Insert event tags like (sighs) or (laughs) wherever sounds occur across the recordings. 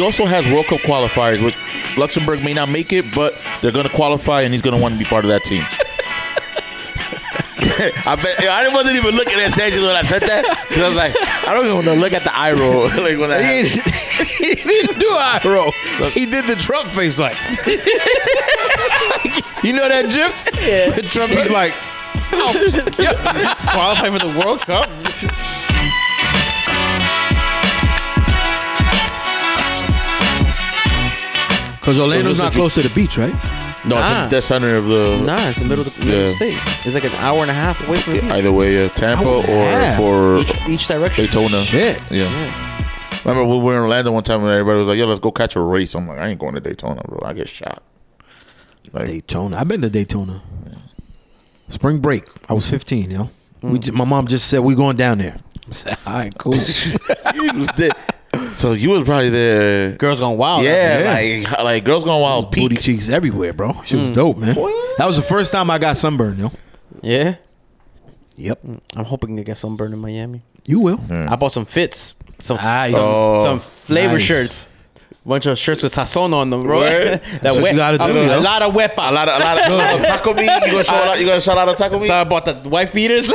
he also has World Cup qualifiers, which Luxembourg may not make it, but they're gonna qualify, and he's gonna want to be part of that team. (laughs) I bet I wasn't even looking at Sanchez when I said that because I was like, I don't even want to look at the eye roll. (laughs) like when I He didn't, (laughs) he didn't do eye roll. He did the Trump face like. you know that GIF? Yeah. Trump is like. oh, Qualify for the World Cup. Because Orlando's not close to the beach, right? no, it's Nah. in ah. the center of the. Nah, it's the middle of the, middle of the Yeah. state. It's like an hour and a half away from the beach. Either way, yeah, Tampa Hour and a or half. for each, each direction. Daytona. Shit. Yeah. Yeah. Remember we were in Orlando one time and everybody was like, "Yo, let's go catch a race." I'm like, "I ain't going to Daytona, bro. I get shot." Like, Daytona. I've been to Daytona. Spring break. I was 15, yo. We mm. j- my mom just said we going down there. I said, all right, cool. (laughs) you was there. So you was probably there. Girls gone wild. Yeah, Yeah. like like girls going wild. Booty Peak. cheeks everywhere, bro. She was mm. dope, man. That was the first time I got sunburned, yo. Yeah. Yep. I'm hoping to get sunburned in Miami. You will. I bought some fits. Some Nice. some, Oh. some flavor Nice. shirts. Bunch of shirts with sazon on them, bro. Word. (laughs) that what you gotta do, a, a lot of wepa. A lot of a lot of, a lot of taco meat. You gonna show out? You gonna shout out a taco meat? So I bought the wife beaters.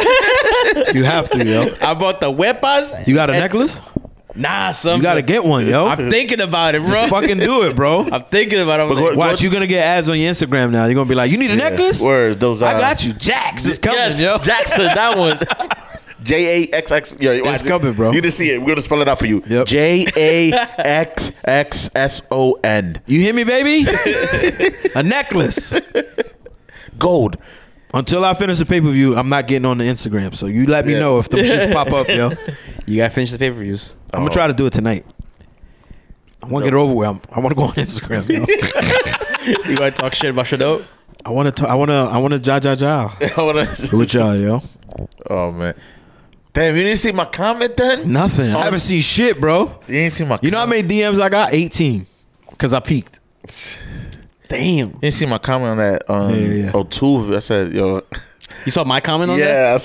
You have to, yo. (laughs) I bought the wepas. You got a And- necklace? Nah, some. You got to get one, yo. I'm thinking about it, bro. Fucking do it, bro. (laughs) I'm thinking about it. I'm like, go- Watch, you're gonna get ads on your Instagram now. You're gonna be like, you need a necklace? Word, those. Uh, I got you. Jax is coming, Yes, yo. Jackson, that one. (laughs) (laughs) J A X X. Yeah, It's coming, bro. You didn't see it. We're gonna spell it out for you. Yep. J A X X S O N. You hear me, baby? a necklace. Gold. Until I finish the pay per view, I'm not getting on the Instagram. So you let me Yeah. know if the shits pop up, yo. You gotta finish the pay per views. I'm gonna oh. try to do it tonight. I want to get it over with. I'm, I want to go on Instagram. Yo. (laughs) You gotta talk shit about Shadow. I want to. I want to. I want to. Ja ja ja. (laughs) I wanna- With y'all, yo. oh man. Damn, you didn't see my comment then? Nothing. I oh. haven't seen shit, bro. You didn't see my. You know how many DMs I got? 18. Cause I peaked. Damn. You didn't see my comment on that on Yeah, yeah, yeah. oh two. I said, yo. You saw my comment on that? Yeah. I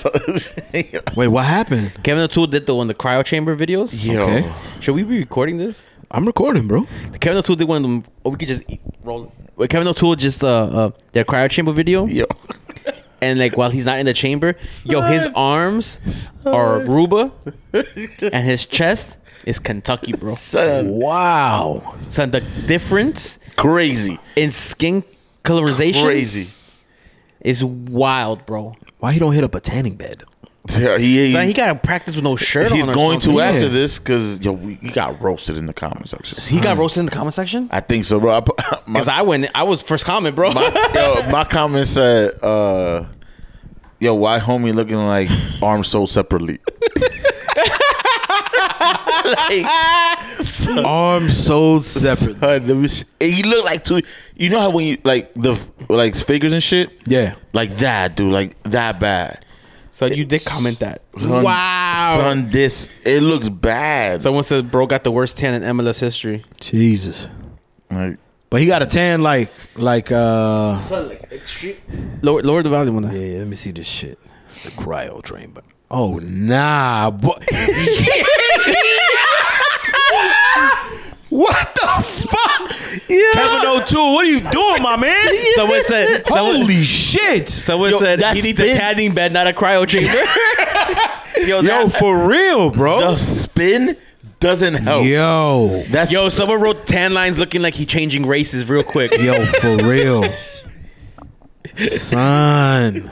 saw- (laughs) Wait, what happened? Kevin O'Toole did the one the cryo chamber videos. Yo. Okay. Should we be recording this? I'm recording, bro. Kevin O'Toole did one of them. Oh, we could just eat, roll. Wait, Kevin O'Toole just uh, uh their cryo chamber video, Yo. (laughs) and like while he's not in the chamber, yo, his arms are Aruba, (laughs) and his chest is Kentucky, bro. Son, Wow. So the difference crazy. in skin colorization Crazy. Is wild, bro. Why he don't hit up a tanning bed? Yeah, he, Son, he gotta practice with no shirt he's on. or going to something. after Yeah. this because yo, we, he got roasted in the comment section. He got roasted in the comment section. I think so, bro. I, put- (laughs) my, Because I went, I was first comment, bro. my, (laughs) yo, my comment said, uh, "Yo, why homie looking like arms sold separately?" (laughs) like, Arms sold separate. son, let me he looked like two. You know how when you like the like figures and shit, Yeah. like that, dude, like that bad. so you did comment that. Son- wow. son, this it looks bad. Someone said bro got the worst tan in MLS history. Jesus. Like, But he got a tan like like uh Lower, lower the volume on yeah, that. yeah, let me see this shit. The cryo train, but oh nah, boy. (laughs) what the fuck? Kevin O'Toole, what are you doing, my man? (laughs) Someone said. Someone, Holy shit. someone Yo, said that's he needs a tanning bed, not a cryo chamber. (laughs) yo, Yo, that, for real, bro. the spin doesn't help. Yo. That's Yo, someone wrote tan lines looking like he changing races real quick. Yo, for real. (laughs) Son.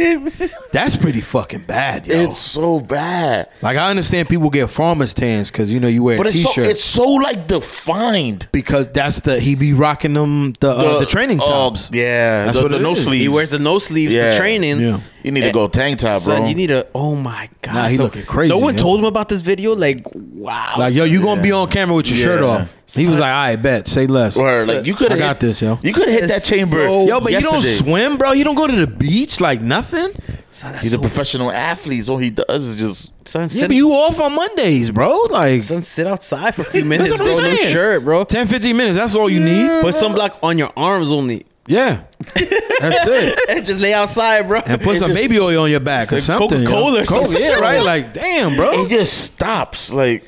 (laughs) That's pretty fucking bad, yo. it's so bad. like I understand people get farmers tans because you know you wear But a it's so, t-shirt it's so like defined. because that's the he be rocking them the uh, the, training oh, tops. yeah, That's the, what the it no is. sleeves. He wears the no sleeves Yeah. to training. Yeah. You need to eh, go tank top, bro. Son, you need a. Oh my god, Nah, he looking crazy, No one yo. told him about this video. Like, wow. Like yo, you gonna be on camera with your shirt off? He was like, "I bet, say less." Word, like you could I have got this, yo. You could have hit that chamber. so- Yo, but you don't swim, bro. You don't go to the beach, like nothing. Son, that's He's a so- professional athlete. So all he does is just Son, Yeah, sit, but you off on Mondays, bro. Like son, sit outside for a few minutes, what I'm bro. No shirt, bro. 10, 15 minutes. That's all you need. Put sunblock on your arms only. Yeah, that's it. (laughs) and Just lay outside, bro. And put some baby oil on your back or Like something. Coca-Cola or Coke, something. Yeah, right. (laughs) Like damn, bro. it just stops. Like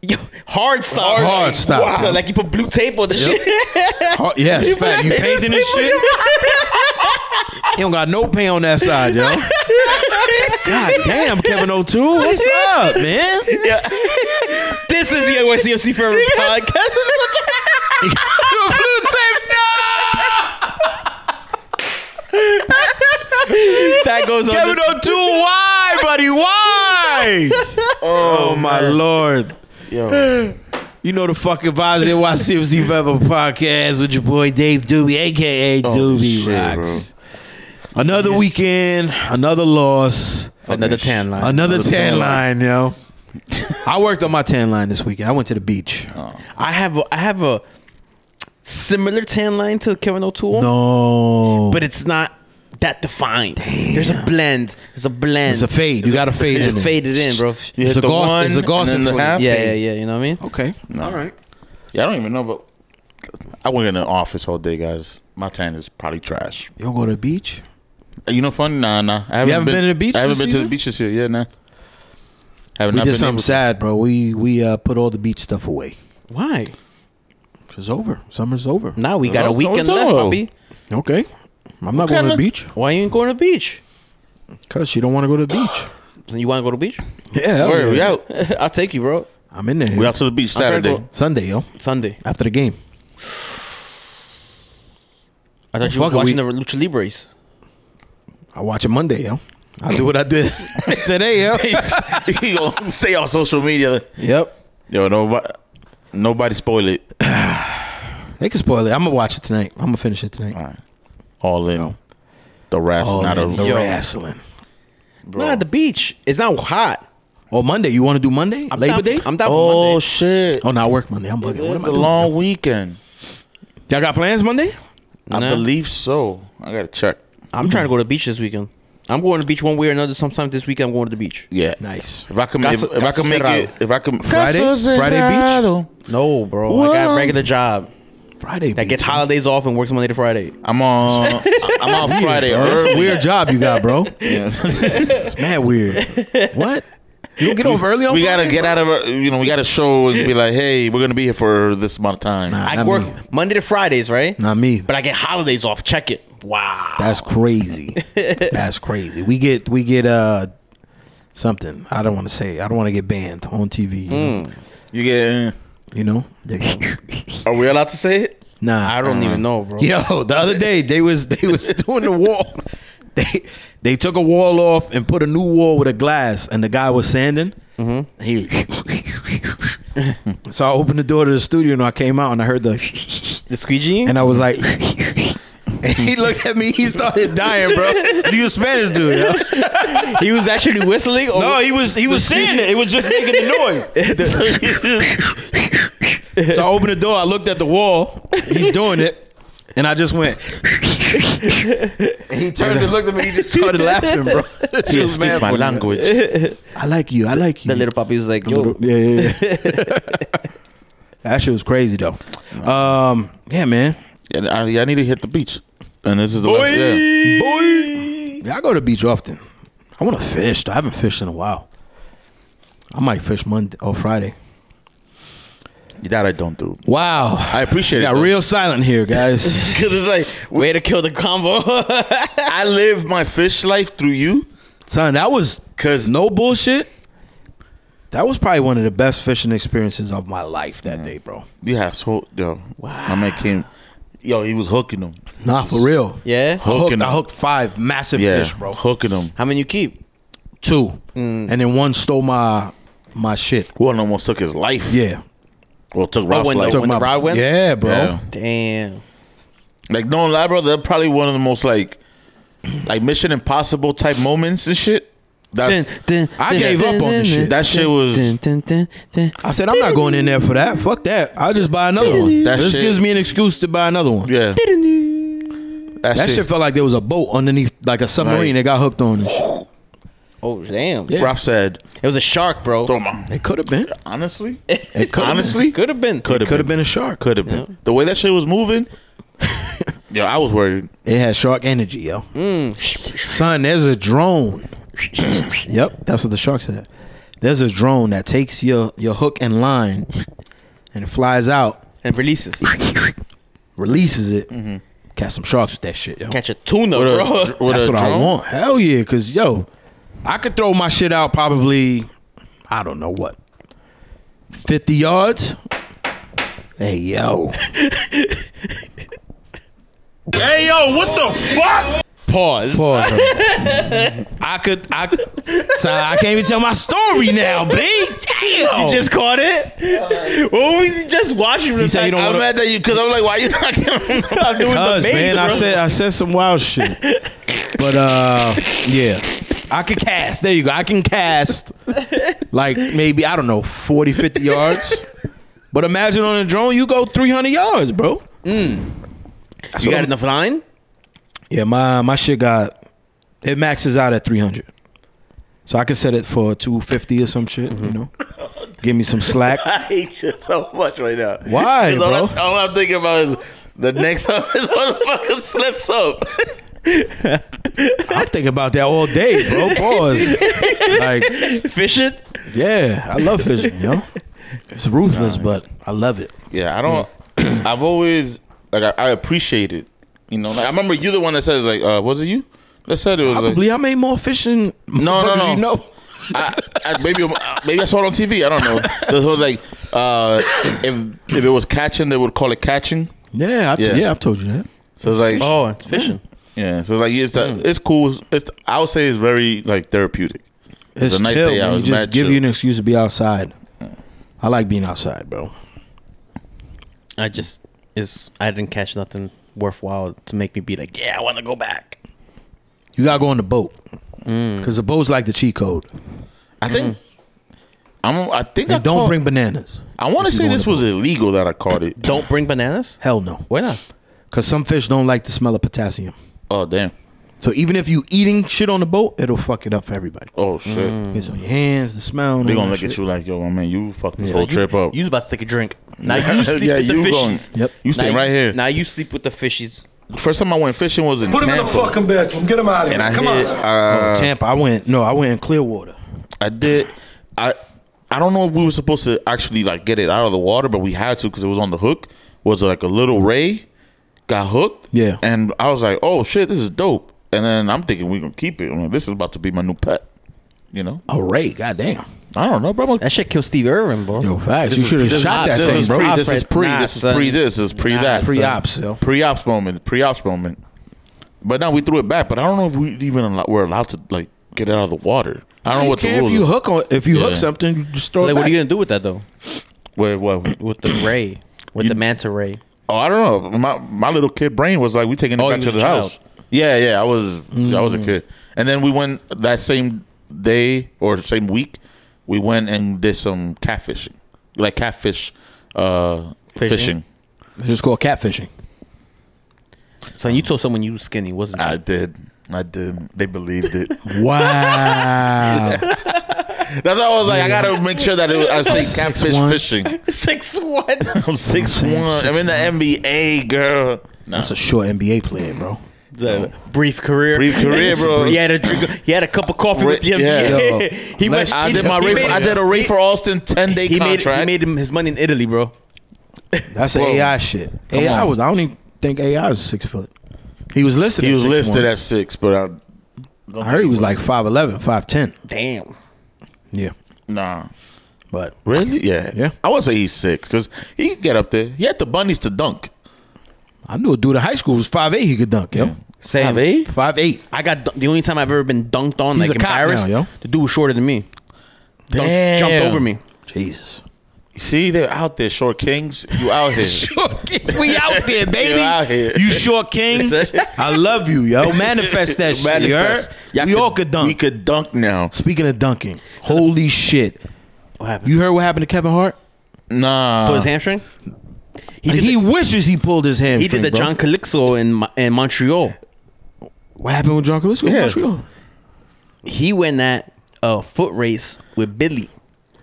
Yo, hard stop. Hard stop. Wow. Like you put blue tape on the shit. (laughs) Oh, yes, fat. You painting this shit? You don't got no paint on that side, yo. God damn, Kevin O'Toole. What's up, man? Yeah. this is the NYCFC Forever podcast. Blue tape, (laughs) that goes on. Kevin the- O'Toole, why, buddy? Why? (laughs) Oh, oh, my lord. Yo, You know the fucking vibes of NYCFC Forever podcast with your boy Dave Doobie, aka oh, Doobie shit, Rocks. Another weekend, another loss, Another tan line. another Another tan tan line, yo. I worked on my tan line this weekend. I went to the beach. Oh. I have a, I have a similar tan line to Kevin O'Toole, No, but it's not that defined. There's a blend. There's a blend. it's a fade. You got to fade It's in. it. faded in, bro. you It's a the Gauss- one, it's a Gauss and then the half. Yeah, yeah, yeah. You know what I mean? Okay, No. all right. Yeah, I don't even know, but I went in the office all day, guys. My tan is probably trash. You don't go to the beach? You know, funny? Nah, nah. I haven't, haven't been to the beach I haven't this been to the beach this year. Yeah, nah. Haven't We not did been something sad, bro. We we uh, put all the beach stuff away. Why? It's over. Summer's over. Now we got a weekend left, puppy. Okay. I'm not What going to the beach Why you ain't going to the beach? because she don't want to go to the beach. (gasps) So you want to go to the beach? Yeah, hell Word, we yeah. out. (laughs) I'll take you, bro. I'm in there. We out to the beach I'm trying to Saturday. go- Sunday, yo. Sunday. After the game. I thought you Fuck were it, watching we- the Lucha Libres. I watch it Monday, yo. I do what I did (laughs) today, yo. (laughs) you gonna say on social media, yep. yo, nobody, nobody spoil it. (sighs) They can spoil it. I'm gonna watch it tonight. I'm gonna finish it tonight. All right, all in. The wrestling, not man, a the Yo. wrestling. Not at the beach. It's not hot. Oh, Monday. You want to do Monday? I'm Labor down, Day? I'm down for Oh Monday. shit! oh, no, I work Monday. I'm bugging. What It's am I a doing? long weekend. Y'all got plans Monday? I Nah. believe so. I gotta check. I'm trying to go to the beach this weekend. I'm going to the beach one way or another. Sometime this weekend, I'm going to the beach. Yeah. Nice. If I can, if, Caso- if I can make Cerrado. it, if I can Friday? Friday beach? No, bro. I got a regular job Friday. that beach, gets yo. holidays off and works Monday to Friday. I'm on. (laughs) I'm on Friday Bro, that's a weird job you got, bro. (laughs) Yeah. It's mad weird. what? You don't get off early on we gotta Fridays, get bro? out of our, you know we gotta show and be like hey we're gonna be here for this amount of time Nah. I work me. Monday to Fridays, right? Not me. But I get holidays off. Check it. Wow. That's crazy. That's crazy. We get we get uh something. I don't want to say. I don't want to get banned on TV. You, know? you get you know? are we allowed to say it Nah. I don't even know, bro. Yo, the other day they was they was (laughs) doing the wall. They they took a wall off and put a new wall with a glass, and the guy was sanding. Mm-hmm. He, (laughs) so I opened the door to the studio and I came out and I heard the The squeegee? and I was like. (laughs) and (laughs) he looked at me. He started dying, bro. Do (laughs) you Spanish dude? Yo. (laughs) he was actually whistling? Or No, he was he was saying it. It was just making the noise. so I opened the door. I looked at the wall. He's doing it, and I just went. and he turned and looked at me. He just started laughing, bro. She you was speak mad my funny. language I like you. I like you. the little puppy was like, yo. little- yeah, yeah, yeah. that shit was crazy though. Um, yeah, man. yeah, I, yeah, I need to hit the beach and this is the last, yeah. boy. Yeah, I go to the beach often. I want to fish. though. I haven't fished in a while. I might fish Monday or Friday. that I don't do Wow. I appreciate it Got though. real silent here, guys. (laughs) Because it's like, (laughs) way to kill the combo. I live my fish life through you Son, that was because no bullshit. That was probably one of the best fishing experiences of my life that day, bro. you have so yo Wow. my man came yo he was hooking them Nah, for real. yeah? I hooked, Hooking I hooked five massive yeah fish, bro. hooking them How many you keep? Two, mm. and then one stole my my shit. one almost took his life Yeah, well took oh, Ralph's when life Took when my- rod went? Yeah, bro. Yeah. Damn. Like don't lie, bro. They're probably one of the most like, like Mission Impossible type moments and shit. That's I gave up on this shit. That shit was- I said I'm not going in there for that. Fuck that. I'll just buy another one. That this shit- gives me an excuse to buy another one. yeah. That, That shit felt like there was a boat underneath, like a submarine Right. that got hooked on and shit. Oh, damn. Yeah. Ralph said, It was a shark, bro. "Throw my It could have been. honestly, (laughs) It could honestly, Could have been. could have Could have been a shark. could have been the way that shit was moving. (laughs) yeah, I was worried. It had shark energy, yo. Mm. Son, there's a drone. (coughs) yep, that's what the shark said. There's a drone that takes your your hook and line, and it flies out, and releases. (coughs) releases it, mm-hmm. catch some sharks with that shit, yo. Catch a tuna, With a- bro. with That's a what I want. Hell yeah, cause yo, I could throw my shit out probably, I don't know what, fifty yards. Hey yo, (laughs) Hey yo, what the fuck? Pause. pause. (laughs) I could, I, so I can't even tell my story now, B. Damn. You just caught it. What was he just watching? He said he don't I'm wanna- mad that you because I'm like, why you not giving I'm (laughs) doing the Cuz maze, man, I bro. said I said some wild shit. But uh yeah. I can cast. There you go. I can cast like maybe I don't know 40 50 yards. But imagine on a drone you go 300 yards, bro. you got enough line? Yeah, my my shit got it maxes out at 300. So I can set it for 250 or some shit, you mm-hmm. know. Give me some slack. (laughs) I hate you so much right now. Why, 'Cause all, bro? I, all I'm thinking about is the next (laughs) time this motherfucker slips up. I'm thinking about that all day, bro. Pause. (laughs) Like, fishing. yeah, I love fishing, yo. It's ruthless, but I love it. Yeah, I don't. Mm. (clears throat) I've always like I, I appreciate it. You know, like I remember you the one that says like, uh, was it you that said it was like, Probably I made more fishing. No, no, no. You know. I, I, maybe maybe I saw it on TV. I don't know. It was like uh, if if it was catching, they would call it catching. Yeah, I Yeah. yeah. I've told you that. So it's like Oh, it's fishing. yeah. So it's like it's that it's cool. It's I would say it's very like therapeutic. It's a nice chill. day out. It's just give chill. you an excuse to be outside. I like being outside, bro. I just is I didn't catch nothing worthwhile to make me be like, yeah, I want to go back. You gotta go on the boat Mm. because the boat's like the cheat code. I think I'm. I think I And don't caught- bring bananas. I want to say this the was illegal that I caught it. Don't bring bananas. Hell no, Why not? because some fish don't like the smell of potassium. Oh damn. So even if you eating shit on the boat, it'll fuck it up for everybody. Oh shit. It's on your hands, the smell. and They all gonna that look at you like, yo, my man, you fucked this Yeah. whole You- trip up. You was about to take a drink. (laughs) Now you sleep yeah, with the you fishies. going. Yep. You Now stay you- right here. Now you sleep with the fishies. First time I went fishing was in Put him in the fucking bedroom. Get him out of here. and I Come hit. on. Uh, Tampa. I went. No, I went in Clearwater. I did. I I don't know if we were supposed to actually like get it out of the water, but we had to because it was on the hook. Was like a little ray, got hooked. Yeah. and I was like, oh shit, this is dope. And then I'm thinking we gonna keep it. I'm like, this is about to be my new pet. You know, Oh, Ray. Goddamn. I don't know, bro. That shit killed Steve Irwin, bro. Yo, facts. You should have shot that this thing, bro. Pre, this is pre. nah, this is pre. This is pre Nah, that. Pre-ops. Pre-ops moment. Pre-ops moment. But now we threw it back. But I don't know if we even allow, we're allowed to like get it out of the water. I don't know what the can't- rules. if you are. hook on, if you Yeah. hook something, you just throw Like, it what are you gonna do with that though? Wait, what? With the ray, with You- the manta ray. Oh, I don't know. My my little kid brain was like, we taking it Oh, back to the a house. Yeah, yeah. I was I was a Mm. kid, and then we went that same day or same week. We went and did some catfishing, like catfish uh, Fishing? fishing. It's just called catfishing. So you told someone you was skinny, wasn't you? I did. I did. They believed it. (laughs) Wow. (laughs) That's why I was like, I gotta make sure that it was, I say catfish 6'1". fishing. (laughs) Six one. I'm six one. I'm in the NBA, girl. Nah. That's a short NBA player, bro. Brief career. Brief career, (laughs) bro. He had a drink. He had a cup of coffee with the Yeah. NBA. Yo, (laughs) he went. I did my he Ray. made- I did a Ray for Austin ten day He made. contract. He made him his money in Italy, bro. That's Whoa. AI shit. AI on. was. I don't even think AI was six foot. He was listed. he at was 6'1". listed at six, but I, I heard he was like 5'11", 5'10". Damn. Yeah, nah. but Really? Yeah. Yeah. I would say he's six because he could get up there. He had the bunnies to dunk. I knew a dude in high school was five eight. He could dunk, yo. Same. eight? 5'8". I got dun- the only time I've ever been dunked on, He's like a cop embarrassed. now, yo. The dude was shorter than me. Dunked- Damn. jumped over me. Jesus. See, they're out there, short kings. You out here. (laughs) Short kings, we out there, (laughs) baby. You out here. You short kings. (laughs) I love you, yo. Manifest that shit. You heard? Manifest. Y'all we all could dunk. We could dunk now. Speaking of dunking, holy shit! What happened? You heard what happened to Kevin Hart? Nah. Pull his hamstring. He He, the, wishes he pulled his hand. he did the bro. John Calixto in in Montreal. What happened with John Calixto Yeah. Montreal? He went that uh, foot race with Billy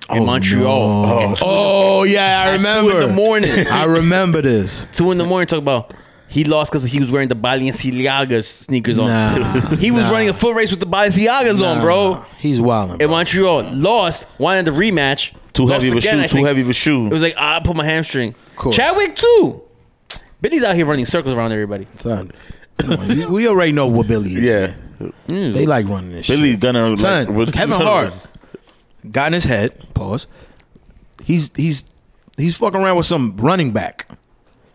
in Oh, Montreal. no. At two- Oh yeah, I remember. Two in the morning. (laughs) I remember this. two in the morning. Talk about He lost because he was wearing the Balenciaga sneakers on. Nah, (laughs) he was nah. running a foot race with the Balenciagas on, bro. He's wild. In Montreal lost, wanted the rematch. Too heavy of a again, I shoe. Too think. heavy of a shoe. It was like, ah, I put my hamstring. course. Chadwick too. Billy's out here running circles around everybody. Son, come on, you- we already know what Billy is. yeah. They like running this shit. Gonna Son, like, with- Kevin Hart got in his head. Pause. He's he's he's fucking around with some running back.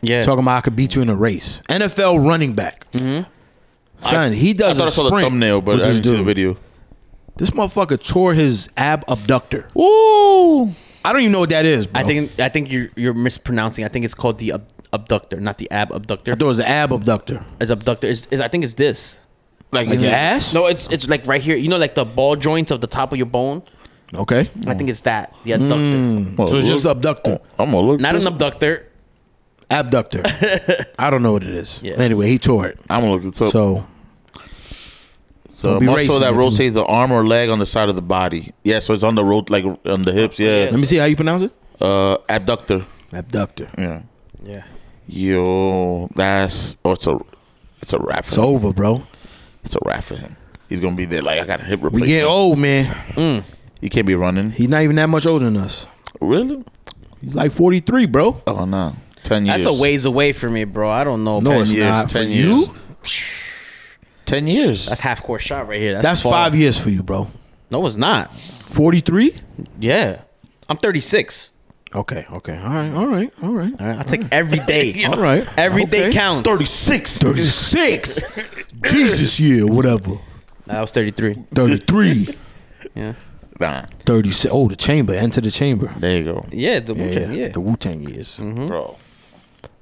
Yeah. Talking about I could beat you in a race. NFL running back. Son, he I does thought I a saw the sprint thumbnail, but with I this didn't see the dude. video. This motherfucker tore his ab abductor. Woo! I don't even know what that is, bro. I think I think you're you're mispronouncing. I think it's called the ab- abductor, not the ab abductor. I thought it was the ab abductor. As abductor is, is I think it's this. Like, Like your the- ass? No, it's it's like right here. You know, like the ball joint of the top of your bone. Okay. I think it's that the abductor, mm. Well, So it's just the abductor. Oh, I'm gonna look. not an abductor. Abductor. (laughs) I don't know what it is. Yeah. Anyway, he tore it. I'm gonna look it up. So So Don't be muscle racing that if you- rotates the arm or leg on the side of the body. Yeah, so it's on the road, like on the hips. Yeah. let me see how you pronounce it. Uh, abductor. Abductor. Yeah. Yeah. Yo, that's oh, it's a, it's a wrap. For It's him. over, bro. It's a wrap for him. He's gonna be there. Like I got a hip We replacement. getting old, man. He can't be running. He's not even that much older than us. Really? He's like 43, bro. Oh no, ten years. That's a ways away from me, bro. I don't know. No, man. it's years, not. For 10 you, years. Ten years. That's half court shot right here. That's, that's far. five years for you, bro. No, it's not. 43? Yeah, I'm 36. Okay, okay. All right, all right, all right. All right, I take every day. (laughs) All right. Every day Okay. counts. Thirty-six. 36. (laughs) Jesus year, whatever. That was 33. 33. (laughs) Yeah. Nah, 36. Oh, the chamber. Enter the chamber. there you go, Yeah, the Yeah, Wu-Tang, yeah. The Wu Tang years. Mm-hmm. bro.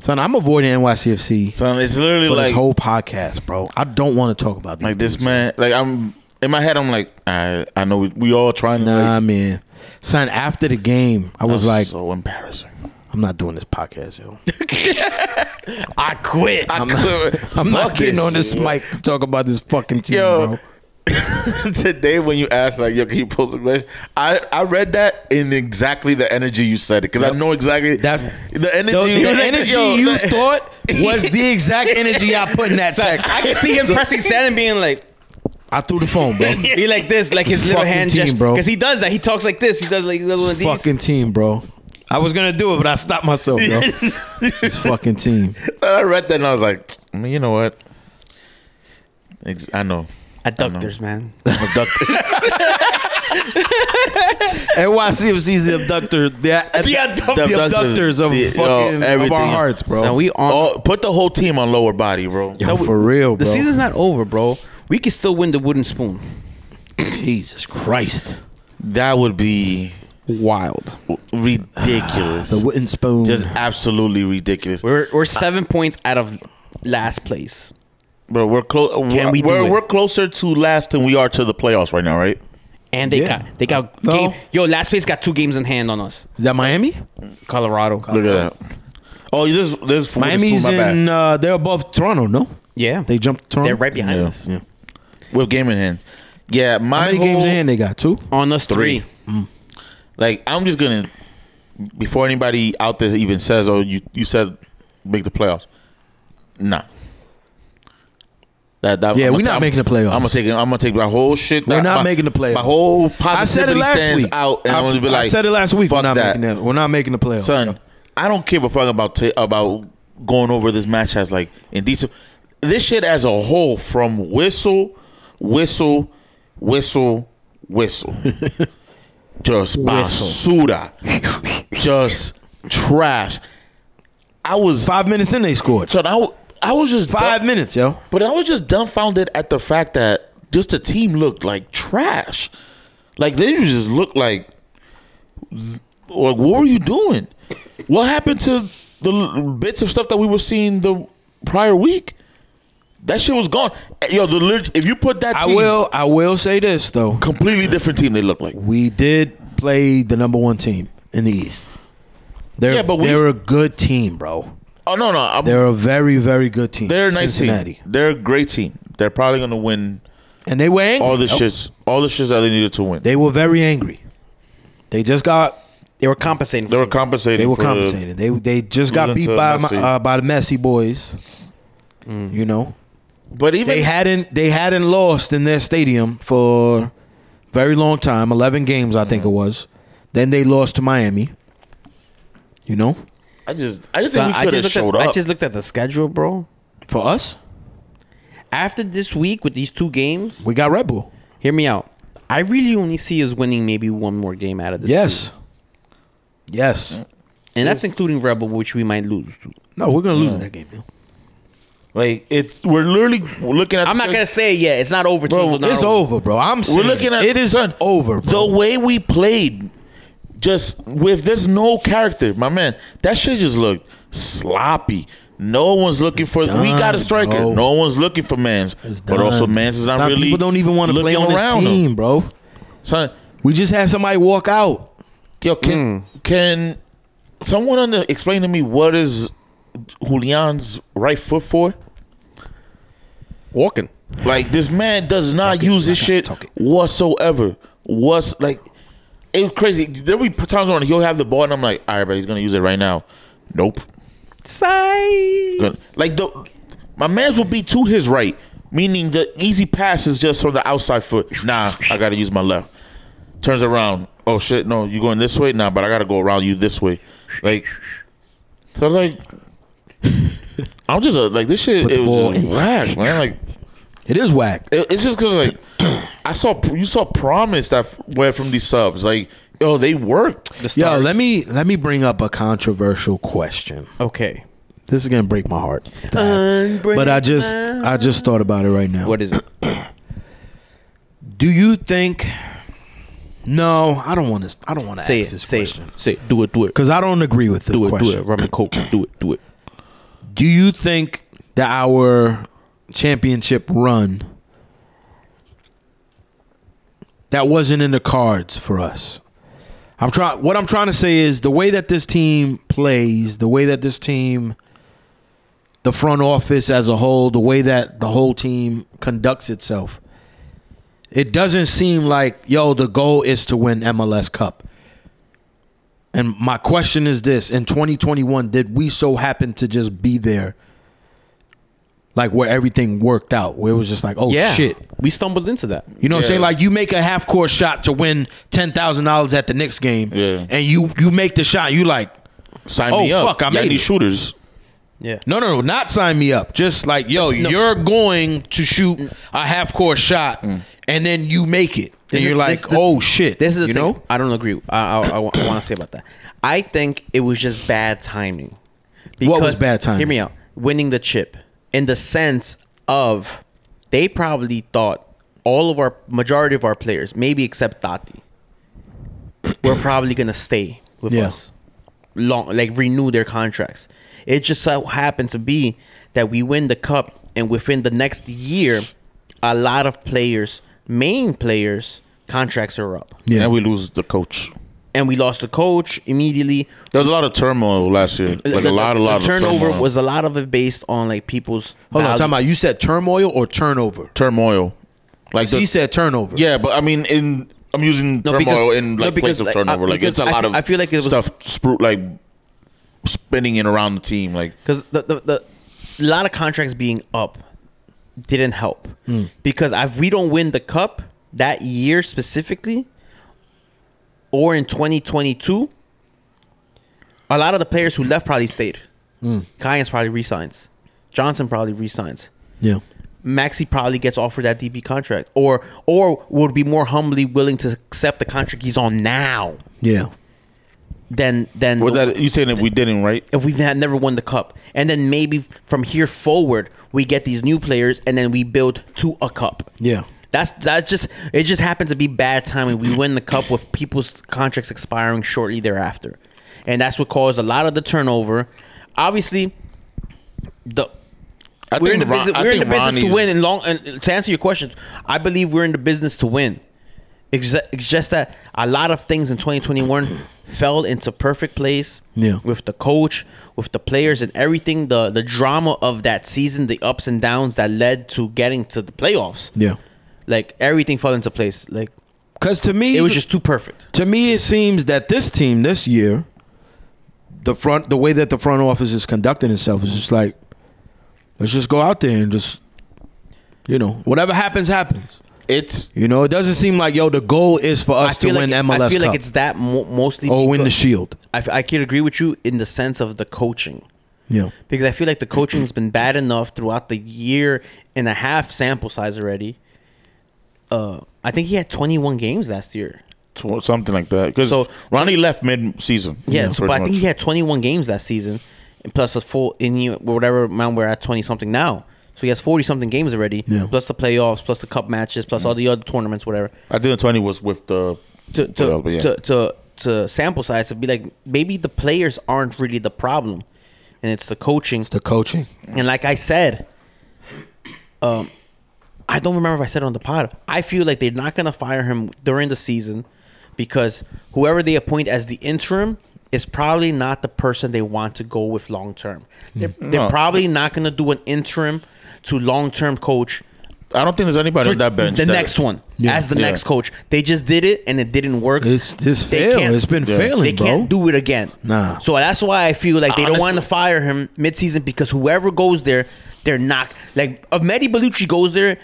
Son, I'm avoiding NYCFC Son, it's literally like this whole podcast, bro. I don't want to talk about these like this dudes. man. Like I'm in my head. I'm like, I I know we, we all trying to. Nah, like, man. Son, after the game, I was like, so embarrassing. I'm not doing this podcast, yo. (laughs) I quit. I'm, I'm not getting on this mic to talk about this fucking team, Yo. bro. (laughs) today when you asked like, "Yo, can you post a question?" I I read that in exactly the energy you said it because I know exactly That's the energy. the, you- the energy yo, you the- thought was the exact (laughs) energy I put in that text. I can see him pressing send and being like, I threw the phone, bro. (laughs) be like this, like his little hand team, gesture. bro. Because he does that. He talks like this. He does like little one these. fucking team, bro. I was gonna do it, but I stopped myself, bro. this fucking team. I read that and I was like, I mean, you know what? I know. Adductors, man. I'm (laughs) a duck- NYCFC is the abductor. The, the, abductor. the abductors of The- yo, fucking of everything. our hearts, bro. Now we on. oh, put the whole team on lower body, bro. Yo, for real, bro. the season's not over, bro. We can still win the wooden spoon. (laughs) Jesus Christ. That would be Wild. ridiculous. The wooden spoon. Just absolutely ridiculous, We're we're seven points out of last place. Bro. We're close. Can We're, we do we're, it? we're closer to last than we are to the playoffs right now, right? And they Yeah. got they got No. game. Yo, last place got two games in hand on us. is that Miami? Colorado. Look at that. Oh, this this Miami's my in. Uh, they're above Toronto. No, Yeah, they jumped Toronto. they're right behind Yeah. us. Yeah. with game in hand. Yeah, my How many whole, games in hand they got? Two. On us three. Like I'm just gonna before anybody out there even says, "Oh, you you said make the playoffs." Nah. That, that, Yeah, I'm we're not making the playoffs. I'm gonna take. I'm gonna take my whole shit. We're not my- making the playoffs. My whole I said it positivity last stands week. out, and I, I'm gonna be I said it last week. We're not that, making that. We're not making the playoffs. son. I don't give a fuck about ta about going over this match as like indecent. This shit as a whole, from whistle, whistle, whistle, whistle, (laughs) just basura, (laughs) just trash. I was Five minutes in, they scored. so I, I was just Five dumb- minutes, yo. but I was just dumbfounded at the fact that just the team looked like trash. Like they just looked like, like what were you doing? What happened to the bits of stuff that we were seeing the prior week? That shit was gone. Eh, yo, the if you put that I will. I will say this though. completely different team they look like. We did play the number one team in the East. They're, Yeah, but we- they're a good team, bro. Oh no, no, I'm, They're a very, very good team. they're a nice Cincinnati. team. They're a great team. They're probably gonna win and they were angry. all the yo. shits, all the shits that they needed to win. They were very angry. They just got. They were compensating. They were compensating. They were for the- They they just got beat by Messi. uh, by the Messi boys. You know, But even they hadn't they hadn't lost in their stadium for very long time, eleven games I think it was. Then they lost to Miami. You know, I just I just So think we could have looked showed at, up. I just looked at the schedule, bro. for us, After this week with these two games, we got Red Bull. hear me out. I really only see us winning maybe one more game out of this. Yes, season. yes. and that's including Red Bull, which we might lose to. No, we're gonna lose in that game. Yo. like it's we're literally looking at. I'm not gonna say it yet. It's not over. Bro, it's not It's over, bro. I'm. We're saying looking at it is son, over, The way we played, just with there's no character, my man. That shit just looked sloppy. No one's looking for. we got a striker. bro. No one's looking for Mans. But also. Mans is not Some really. People don't even want to play on this around him. team, bro. Son, We just had somebody walk out. yo, can hmm. can someone under, explain to me what is Julian's right foot for? walking. Like this man does not use this shit whatsoever. What's like it's crazy. There will be times when he'll have the ball and I'm like, all right, but he's gonna use it right now. Nope. Side. Gonna- Like the my man's will be to his right, meaning the easy pass is just from the outside foot. Nah, I gotta use my left. Turns around. Oh shit, no, you going this way? Nah, but I gotta go around you this way. Like so like I'm just a, like this shit Put the it was just whack, man. Like It is whack. it- it's just because like I saw you saw promise that f- went from these subs. Like yo, they worked. Yo, let me let me bring up a controversial question. Okay. This is gonna break my heart, to but I just I just thought about it right now. What is it? (clears throat) do you think? No, I don't want to. I don't want to say it. ask this Say question it. Say it. Do it. Do it. because I don't agree with the Do it. question. Do it. Rum and coke. Do it. Do it. Do you think that our championship run that wasn't in the cards for us? I'm trying. What I'm trying to say is the way that this team plays, the way that this team, the front office as a whole, the way that the whole team conducts itself. It doesn't seem like yo. The goal is to win MLS Cup. And my question is this: In 2021, did we so happen to just be there, like where everything worked out, where it was just like, oh Yeah. shit, We stumbled into that. you know what I'm saying? Like you make a half court shot to win ten thousand dollars at the next game, Yeah. and you you make the shot, you like, Sign Oh, me up. fuck, I Y'all made need it. shooters. Yeah. no, no, no, not sign me up. Just like, yo, you're going to shoot a half court shot, mm. and then you make it, and This is- you're like, this the- oh shit, This is the you thing. know? I don't agree. I, I, I, want to say about that. I think it was just bad timing. What was bad timing? Hear me out. Winning the chip, in the sense of, they probably thought all of our majority of our players, maybe except Tati, (coughs) were probably gonna stay with Yeah. us, long like renew their contracts. It just so happened to be that we win the cup, and within the next year, a lot of players, main players, contracts are up, Yeah. And we lose the coach. And we lost the coach immediately. There was a lot of turmoil last year. Like The- a lot, a the lot of turnover turmoil. was a lot of it based on like people's. Hold on, value. talking about you said turmoil or turnover? turmoil. Like the, he said turnover. yeah, but I mean, in I'm using No, turmoil because- in no, like because, place of turnover. uh, like it's a because I lot of I feel like it was- stuff spru- like spinning in around the team. Like because the, the the a lot of contracts being up didn't help because if we don't win the cup that year specifically or in 2022 a lot of the players who left probably stayed hmm. Callens probably resigns Johnson probably resigns yeah. Maxi probably gets offered that DP contract or or would be more humbly willing to accept the contract he's on now Yeah. Then than was that you saying that we didn't right? if we had never won the cup. And then maybe from here forward, we get these new players and then we build to a cup. Yeah. That's that's just it just happened to be bad timing. We win the cup with people's contracts expiring shortly thereafter. And that's what caused a lot of the turnover. Obviously, the I we're in the Ron- business, we're in the business to win and long and to answer your question, I believe we're in the business to win. It's it's just that a lot of things in 2021 (clears throat) fell into perfect place. Yeah. With the coach, with the players and everything, the the drama of that season, the ups and downs that led to getting to the playoffs. Yeah. Like everything fell into place. Like Because to me, it was just too perfect. to me it seems that this team this year the front the way that the front office is conducting itself is just like Let's just go out there and just, you know, whatever happens, happens. It's You know, it doesn't seem like yo the goal is for us to win like, MLS I feel Cup like it's that mo- mostly or win the because- Shield. I, f- I could agree with you in the sense of the coaching. Yeah, because I feel like the coaching's been bad enough throughout the year and a half sample size already. Uh, I think he had 21 games last year. something like that because So- Ronny left mid-season. Yeah, so pretty but I think much. he had 21 games last season, and plus a full in whatever amount we're at 20 something now. So he has 40 something games already, Yeah. plus the playoffs, plus the cup matches, plus all the other tournaments, whatever. I think the twenty was with the To to, well, but yeah. to to to sample size to be like maybe the players aren't really the problem, and it's the coaching. the coaching. And like I said, um, I don't remember if I said it on the pod. I feel like they're not gonna fire him during the season because whoever they appoint as the interim is probably not the person they want to go with long term. Hmm. They're, they're probably not gonna do an interim to long term coach I don't think there's anybody on that bench. the that- next one Yeah. as the Yeah. next coach. They just did it and it didn't work. It's just They failed. It's been Yeah. failing, they bro. can't do it again. Nah. So that's why I feel like they don't want to fire him midseason because whoever goes there, they're not like if Mehdi Bellucci goes there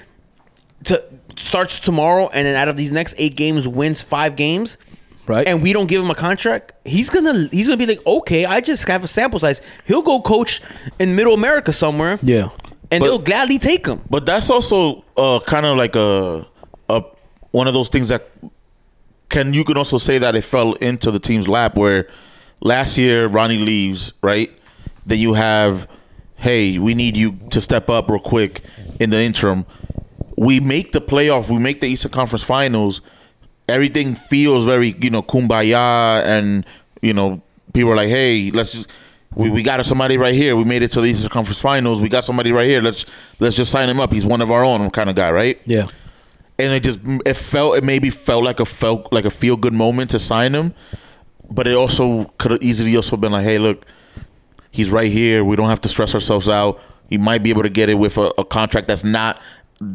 to starts tomorrow and then out of these next eight games wins five games. Right. And we don't give him a contract. He's gonna he's gonna be like, okay, I just have a sample size. He'll go coach in Middle America somewhere. yeah, And But- they'll gladly take him. But that's also uh, kind of like a, a one of those things that can you can also say that it fell into the team's lap where last year Ronny leaves, right? Then you have, hey, we need you to step up real quick in the interim. We make the playoff, we make the Eastern Conference Finals. Everything feels very, you know, kumbaya, and you know, people are like, hey, let's just. We, we got somebody right here. We made it to the Eastern Conference Finals. We got somebody right here. Let's let's just sign him up. He's one of our own kind of guy, right? yeah. and it just it felt it maybe felt like a felt like a feel good moment to sign him, but it also could have easily also been like, hey, look, he's right here. We don't have to stress ourselves out. He might be able to get it with a, a contract that's not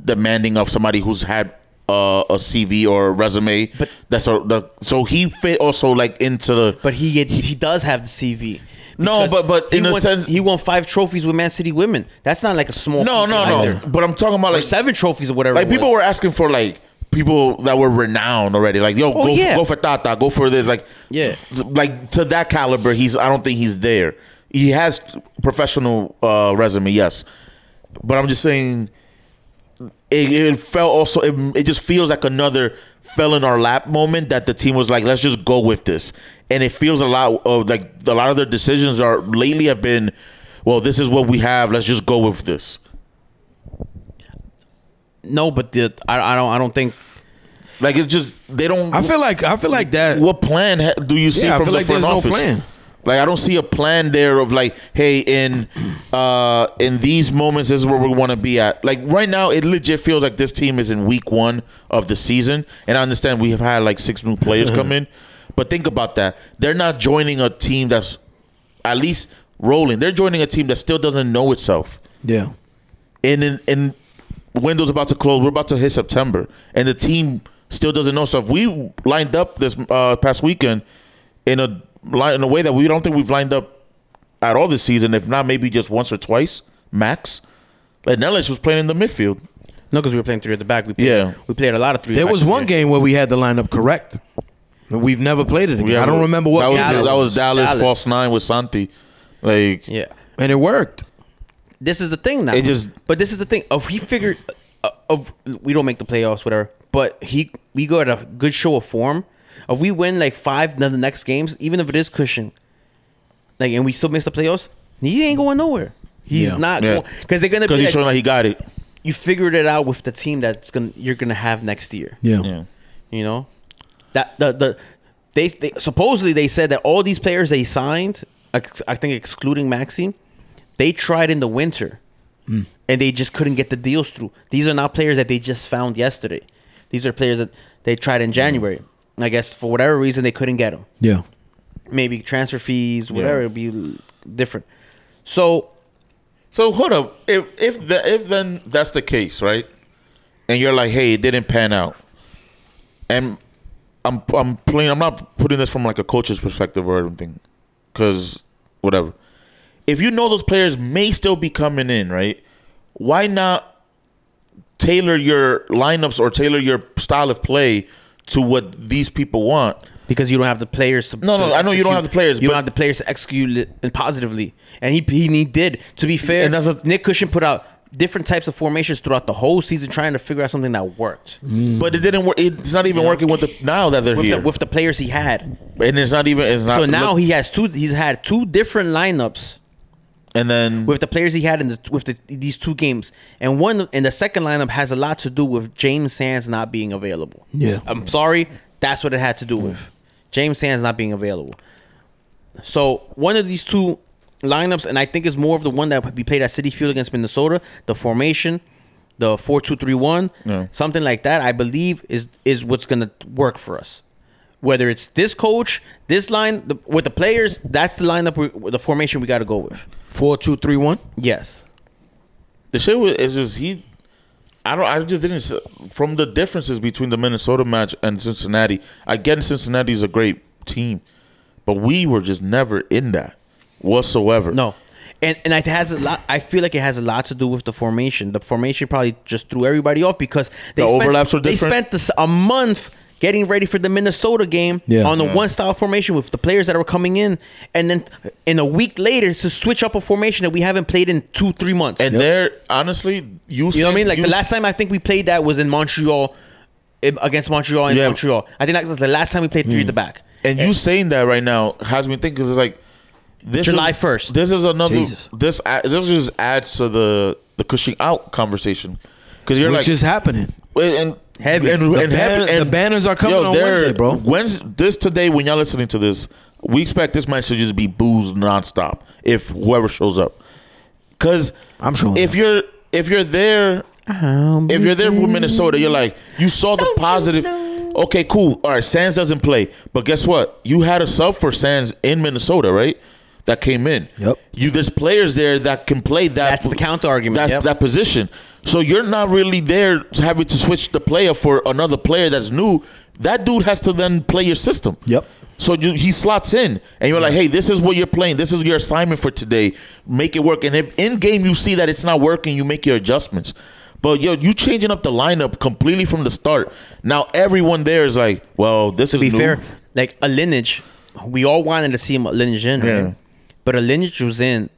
demanding of somebody who's had uh, a CV or a resume. But- that's a the, so he fit also like into the But he he does have the CV. No, but- but he in a won, sense- he won five trophies with Man City women. That's not like a small. no no no. either. But I'm talking about Or like seven trophies or whatever. like people were asking for like people that were renowned already like yo Oh, go yeah. go for Tata go for this like Yeah. like to that caliber he's I don't think he's there he has professional uh resume yes but I'm just saying it, it felt also it, it just feels like another fell in our lap moment that the team was like let's just go with this and it feels a lot of like a lot of their decisions are lately have been well this is what we have let's just go with this no, but the, I, I don't I don't think like it's just they don't I feel like I feel like that. what plan do you see Yeah, I from feel the like front there's no office? plan. Like I don't see a plan there of like, hey, in uh in these moments, this is where we want to be at. Like right now, it legit feels like this team is in week one of the season, and I understand we have had like six new players come in, (laughs) but think about that. They're not joining a team that's at least rolling. They're joining a team that still doesn't know itself Yeah, and in, in window's about to close. We're about to hit September, and the team still doesn't know. So if we lined up this uh, past weekend in a line in a way that we don't think we've lined up at all this season, if not maybe just once or twice max. Like Nellis was playing in the midfield. no because we were playing three at the back. We played, Yeah. we played a lot of three. there was one year. game where we had the lineup correct. We've never played it again. Yeah, I don't remember what that was. game it that was Dallas, Dallas. false nine with Santi. Like Yeah. and it worked. This is the thing now. It just- but this is the thing. If he figured, uh, of we don't make the playoffs, whatever. But he, we got a good show of form. If we win like five of the next games, even if it is Cushing, like, and we still miss the playoffs, he ain't going nowhere. He's Yeah. not Yeah. going because they're gonna be because he's like, showing like he got it. you figured it out with the team that's gonna you're gonna have next year. Yeah, Yeah. You know, that the the they, they supposedly they said that all these players they signed, ex- I think excluding Maxime, they tried in the winter, hmm. and they just couldn't get the deals through. These are not players that they just found yesterday. These are players that they tried in hmm. January. I guess for whatever reason they couldn't get them. yeah. Maybe transfer fees, whatever, Yeah. it'd be different. So So hold up. If if the, if then that's the case, right? And you're like, hey, it didn't pan out. And I'm I'm playing. I'm not putting this from like a coach's perspective or anything, because whatever. If you know those players may still be coming in, right? why not tailor your lineups or tailor your style of play to what these people want? because you don't have the players. To, No, to no, I know you don't have the players, You don't have the players to execute it positively, and he he, he did. To be fair, And that's what- Nick Cushing put out different types of formations throughout the whole season, trying to figure out something that worked mm. But it didn't work. It's not even working with the now that they're with here, the, with the players he had. and it's not even. It's not. So now look- he has two. He's had two different lineups and then with the players he had in the with the, these two games, and one in the second lineup has a lot to do with James Sands not being available. Yeah. I'm sorry, that's what it had to do with James Sands not being available. So one of these two lineups, and I think it's more of the one that we played at Citi Field against Minnesota, the formation, the four two three one, Yeah. something like that. I believe is is what's gonna work for us. Whether it's this coach, this line the, with the players, that's the lineup, we, the formation we got to go with. Four, two, three, one. Yes. the shit was is just he. I don't. I just didn't. From the differences between the Minnesota match and Cincinnati, I get is a great team, but we were just never in that whatsoever. No. And and it has a lot. I feel like it has a lot to do with the formation. The formation probably just threw everybody off because they The spent, overlaps were They spent this, a month getting ready for the Minnesota game Yeah. on the Yeah. one style formation with the players that were coming in, and then in a week later to switch up a formation that we haven't played in two three months. And they're honestly, you, you know what I mean? Like the last time. time I think we played that was in Montreal. Against Montreal in Yeah. Montreal, I think that's the last time we played three at the hmm. back. And you saying that right now has me thinking. 'cause It's like this July is, 1st. This is another. Jesus. This a- this just adds to the the Cushing out conversation because you're Which like is happening. Wait, and Heavy. and, The and, ban- heavy- the banners are coming on they're- Wednesday, bro. Wednes this today when y'all listening to this, we expect this match to just be booze nonstop if whoever shows up. Cause I'm sure if up. you're if you're there, um, if you're there with Minnesota, you're like you saw the positive. Okay, cool. All right, Sands doesn't play, but guess what? You had a sub for Sands in Minnesota, right? That came in. Yep. You there's players there that can play that. That's the counter argument, That yep. that position. So you're not really there having to switch the player for another player that's new. That dude has to then play your system. Yep. So you, he slots in, and you're like, "Hey, this is what you're playing. This is your assignment for today. Make it work." And if in game you see that it's not working, you make your adjustments. But yo, you changing up the lineup completely from the start. Now everyone there is like, "Well, this is to be new. fair, like a lineage, we all wanted to see him a lineage in, Yeah. right? But a lineage was in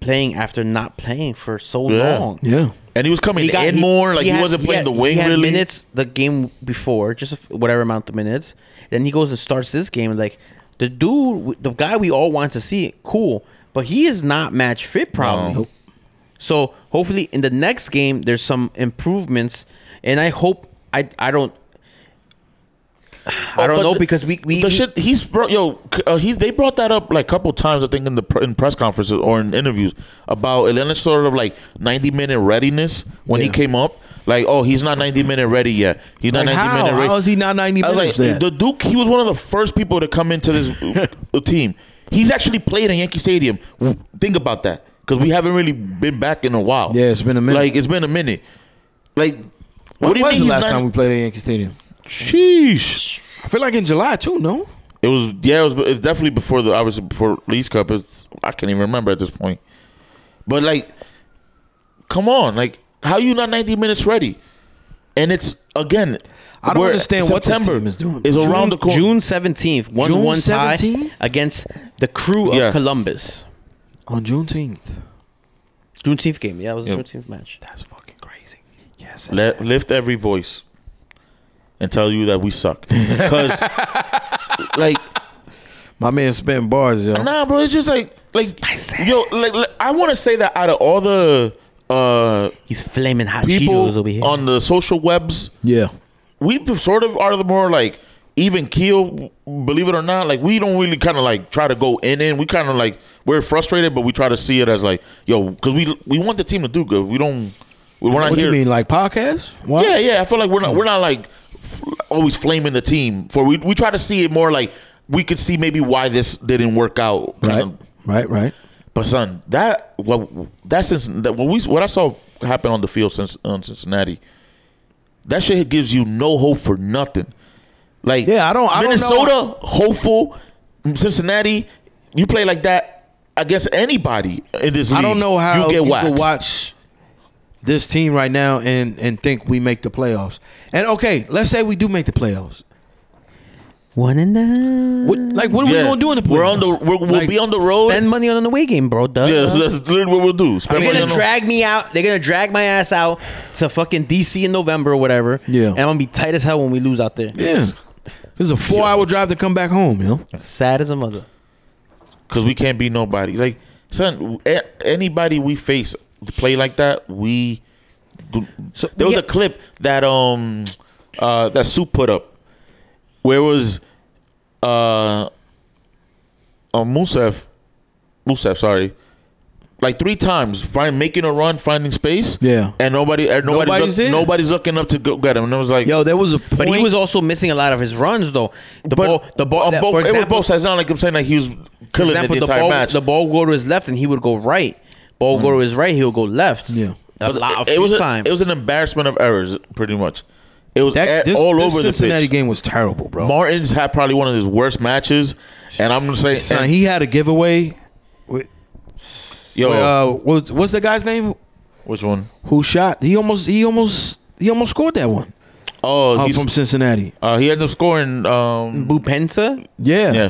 playing after not playing for so Yeah. long. Yeah. And he was coming he in more. Like he, had- wasn't he playing had- the wing he had really. minutes the game before, just whatever amount of minutes. Then he goes and starts this game. and Like the dude, the guy we all want to see, cool, but he is not match fit. Probably. No. So hopefully in the next game there's some improvements, and I hope I I don't. I Oh, don't but know the- because we we the shit he's brought yo uh, he's they brought that up like a couple times I think in the pr- in press conferences or in interviews about and sort of like 90 minute readiness when he came up like oh he's not 90 minute ready yet he's not Like 90 how? minute ready How is he not 90 I was minutes like yet? the Duke he was one of the first people to come into this (laughs) team he's actually played in Yankee Stadium think about that because we haven't really been back in a while Yeah, it's been a minute. like it's been a minute like When what do you was mean the last not time we played at Yankee Stadium? Sheesh I feel like in July too. No. It was yeah, it was it's definitely before the obviously before Leagues Cup. It's I can't even remember at this point. But like, come on, like how you not ninety minutes ready? And it's again. I don't we're- understand what this September team is doing. Is June, around the corner. June seventeenth, one June one tie against the crew of Yeah. Columbus. On Juneteenth. Juneteenth game, yeah, it was a Yep. Juneteenth match. That's fucking crazy. Yes. Let, lift every voice and tell you that we suck. (laughs) Because like My man spitting bars, yo. nah, bro, it's just like like yo, like, like I want to say that out of all the uh He's flaming hot people Cheetos over here. on the social webs Yeah. we sort of are the more like even keel believe it or not like we don't really kind of like try to go in in we kind of like we're frustrated but we try to see it as like yo because we we want the team to do good we don't we're not What here you mean, like podcast? What? yeah yeah i feel like we're not we're not like f- always flaming the team for we, we try to see it more like we could see maybe why this didn't work out Right. Um, right. Right. but son, that what that since that what we what I saw happen on the field since on Cincinnati, that shit gives you no hope for nothing. Like Yeah, I don't- I don't Minnesota know. hopeful, Cincinnati, you play like that against anybody in this league. I don't know how you you, get could watch this team right now and and think we make the playoffs. And okay, let's say we do make the playoffs. One and the What, like, what are we gonna do in the playoffs? We're on the. We're, we'll Like, be on the road. spend money on an away game, bro. Duh. yeah, that's literally what we'll do. Spend They're money gonna on drag me out. They're gonna drag my ass out to fucking DC in November or whatever. Yeah. and I'm gonna be tight as hell when we lose out there. Yeah, it's a four-hour drive to come back home. You know. Sad as a mother. because we can't be nobody. Like, son, anybody we face to play like that, we. So there was yeah. a clip that um uh that Soup put up where it was uh uh Mounsef Mounsef sorry like three times find making a run finding space Yeah. and nobody and nobody's Nobody's look, nobody's looking up to go get him and it was like Yo, there was a point. But he was also missing a lot of his runs, though. The but ball, the ball, on that- both, for it was both sides. Not like I'm saying like he was killing example, it the the entire ball, match. the ball would go to his left, and he would go right. Ball would go to his right, he'll go left. Yeah. a But lot it, of it was a, times. it was an embarrassment of errors, pretty much. It was that, a- this, all this over the Cincinnati pitch. game was terrible, bro. Martin's had probably one of his worst matches, and I'm gonna say, Son, and- he had a giveaway. With, yo, uh, what's what's the guy's name which one? who shot? He almost he almost he almost scored that one Oh, uh, he's from Cincinnati. uh, he ended up scoring. Um, Boupendza. Yeah. yeah,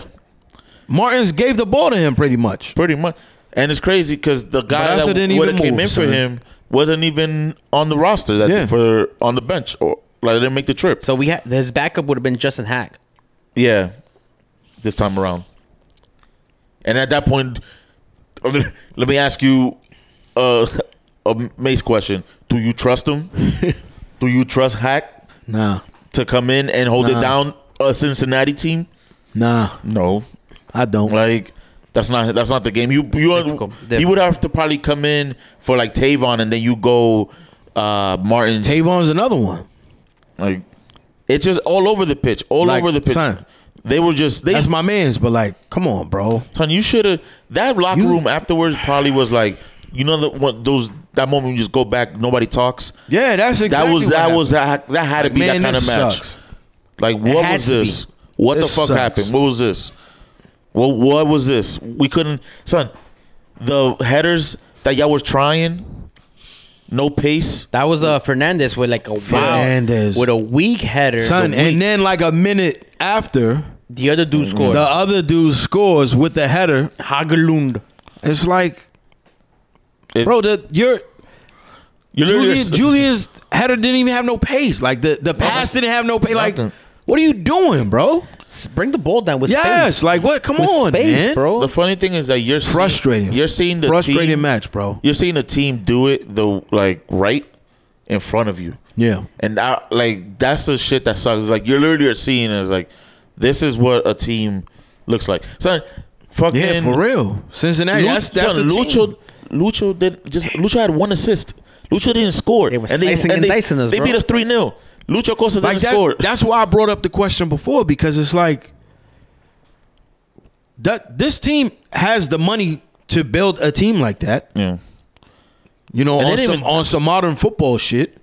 Martins gave the ball to him pretty much. pretty much. And it's crazy because the guy Barca that would have came move, in for son. him wasn't even on the roster. That Yeah. for on the bench or like didn't make the trip. So we had his backup would have been Justin Haak. Yeah, this time around. And at that point, (laughs) let me ask you uh, a Mace question: Do you trust him? (laughs) Do you trust Hack Nah, to come in and hold Nah. it down a Cincinnati team? nah, No, I don't. like that's not that's not the game. You you Difficult. you would have to probably come in for like Tayvon, and then you go uh Martin's Tayvon's another one. like it's just all over the pitch, all Like, over the pitch. son. They were just they That's my man's, but like, come on, bro. Son, you should have. That locker You- room afterwards probably was like, you know, the one, those that moment you just go back, nobody talks. Yeah, that's exactly That was what that was that, that had to be Man, that kind of match. sucks. Like, what was to be. this? What This the fuck sucks. happened? What was this? What what was this? We couldn't, son. The headers that y'all was trying, no pace. That was uh Fernandez with like a Fernandez. wow with a weak header. Son, The weak- and then like a minute after, the other dude scored. the other dude scores with the header. Hagglund. It's like, It- bro, the your You literally Julian, just- Julian's header didn't even have no pace. Like the the pass didn't have no pace. Like, Nothing. what are you doing, bro? S- Bring the ball down with Yes, space. like what? Come With on, space, man, bro. The funny thing is that you're seeing- Frustrating. You're seeing the Frustrating team, match, bro. You're seeing the team do it the like right in front of you. Yeah, And that, like that's the shit that sucks. Like you're literally seeing it as like this is what a team looks like. Son, fucking yeah, for real. Cincinnati. Lu- that's that's son, a Lucho. team. Lucho did just Lucho had one assist. Lucho didn't score. They were slicing and they, dicing us, They bro. beat us three 0 Lucho Acosta Like didn't that, score. that's why I brought up the question before because it's like that this team has the money to build a team like that. yeah. You know, And on some even- on some modern football shit.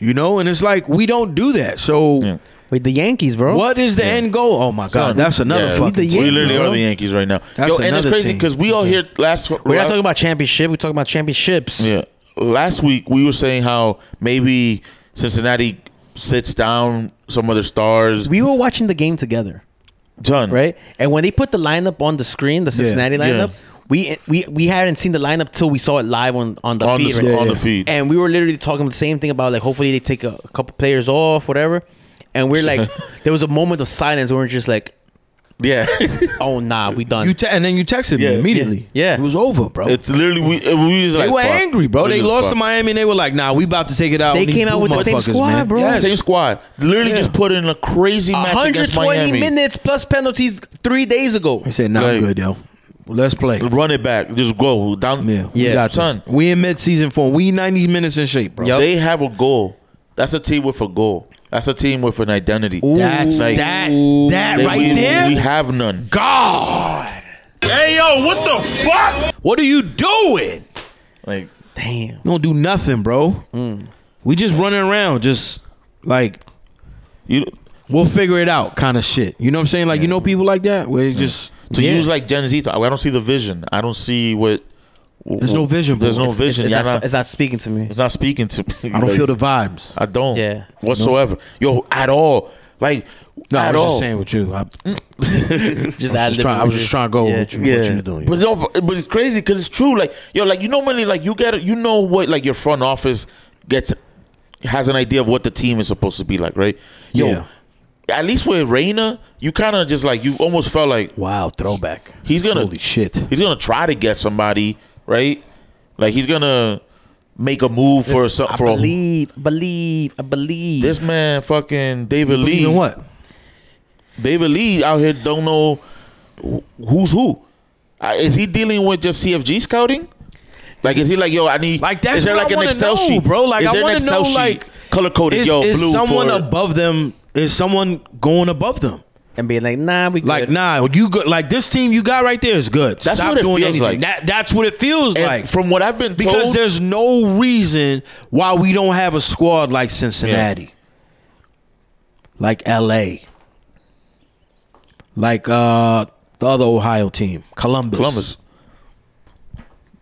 You know, and it's like we don't do that. So Yeah. With the Yankees, bro. what is the end goal? Oh my god, Son, that's another yeah, fucking. the team, We literally bro. are the Yankees right now. That's Yo, and it's crazy because we all here last. We're not talking about championship. We're talking about championships. Yeah. Last week we were saying how maybe Cincinnati sits down some other stars. We were watching the game together, Done. right? And when they put the lineup on the screen, the Cincinnati Yeah. lineup, we we we hadn't seen the lineup till we saw it live on on the On feed. the, right? on Yeah. the feed. And we were literally talking the same thing about like hopefully they take a, a couple players off, whatever. And we're like, (laughs) there was a moment of silence where we're just like, yeah. (laughs) oh nah, we done. You te- and then you texted Yeah. me immediately. Yeah. it was over, bro. it's literally we we was they like were fuck. angry, bro. We They lost fuck. to Miami, and they were like, "Nah, we about to take it out." They came out with the same squad, man. bro. Yes. Same squad. Literally Yeah. just put in a crazy match against 120 Miami. minutes plus penalties three days ago. He said, "Nah, Like- good, yo. Let's play." Run it back. Just go down. Yeah, we Yeah, got son. We in mid-season form. We 90 minutes in shape, bro. Yup. They have a goal. That's a team with a goal. That's a team with an identity. That's Like, that. That they- right we, there. We have none. God, Hey, yo, what the fuck? what are you doing? Like Damn. You don't do nothing, bro. Mm. We just running around, just like you we'll figure it out, kind of shit. You know what I'm saying? Like you know people like that, where you just to Yeah. use like Gen Z. I don't see the vision. I don't see what There's no vision. There's bro. no It's- vision. It's, Y'all not, not- it's not speaking to me. it's not speaking to me. I don't Like, (laughs) feel the vibes. I don't. Yeah. Whatsoever. Yo, at all. Like No, I was all. just saying with you. I, mm. (laughs) Just, I was just trying. I was just trying to go Yeah. with you. What you doing? But no, but it's crazy because it's true. Like yo, like you normally like you get you know what like your front office gets has an idea of what the team is supposed to be like, right? Yo, Yeah. at least with Reyna, you kind of just like you almost felt like wow, throwback. he's gonna Holy shit. he's gonna try to get somebody right. Like he's gonna make a move for some I for a, believe, I believe, I believe. this man fucking David Lee. Even what? David Lee out here don't know wh- who's who. Uh, is he dealing with just CFG scouting? Like, is he like, yo, I need Like that's Is there what like I an Excel know, sheet, bro. Like is I there an want to Excel know, sheet like color coded? is, Yo, is blue someone for above them? Is someone going above them? And being like, nah, we Like good. nah, you go, like this team you got right there is good. That's Stop what it doing feels anything. like. That, that's what it feels And like. from what I've been because there's no reason why we don't have a squad like Cincinnati, like LA, like uh the other Ohio team, Columbus. Columbus,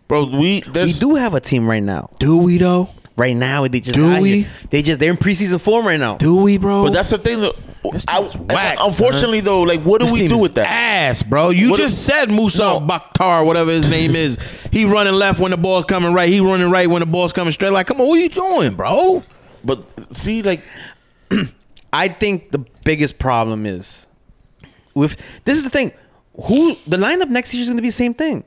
bro, we we do have a team right now. Do we though? Right now, they just Do we? here. They just they're in preseason form right now. Do we, bro? but that's the thing. That, This I, whack, unfortunately, though, like, what do This we do with that? Ass, bro. You What just said Musa No. Bakhtar, whatever his name is. He running left when the ball's coming right. He running right when the ball's coming straight. Like, come on, what are you doing, bro? But see, like, (clears throat) I think the biggest problem is with this is the thing. Who the lineup next year is going to be the same thing.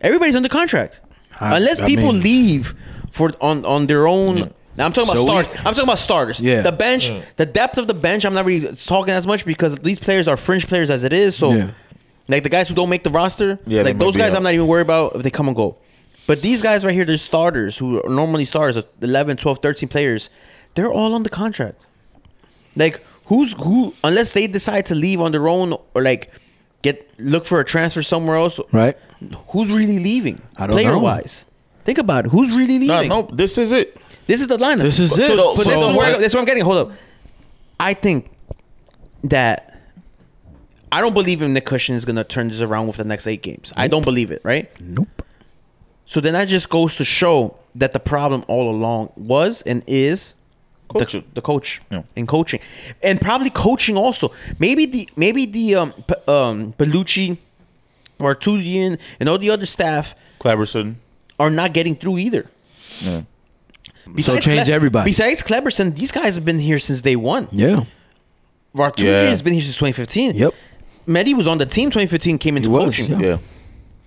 Everybody's under contract I- unless I people mean- leave for on on their own. Now I'm talking So about we- starters. I'm talking about starters. Yeah. the bench, the depth of the bench. I'm not really talking as much because these players are fringe players as it is. So, Yeah. like the guys who don't make the roster, Yeah, like those guys, out. I'm not even worried about if they come and go. But these guys right here, they're starters who are normally stars, uh, 11, 12, 13 players. They're all on the contract. Like who's who unless they decide to leave on their own or like get look for a transfer somewhere else. Right. Who's really leaving? I don't player know. wise. Think about it. Who's really no, leaving? no, this is it. This is the lineup. This is it. But So- this, is where, but- this is what I'm getting. Hold up. I think that I don't believe in Nick Cushing is gonna turn this around with the next eight games. I don't believe it, right? Nope. So then that just goes to show that the problem all along was and is the, the coach Yeah. in coaching, and probably coaching also. Maybe the maybe the um P- um Ballouchy, Vartughian, and all the other staff Cleverson. are not getting through either. Yeah. So change everybody. Besides Cleberson, these guys have been here since day one. Yeah. Vartughian Yeah. has been here since 2015. Yep. Mehdi was on the team 2015, came into was, coaching. yeah. Yeah.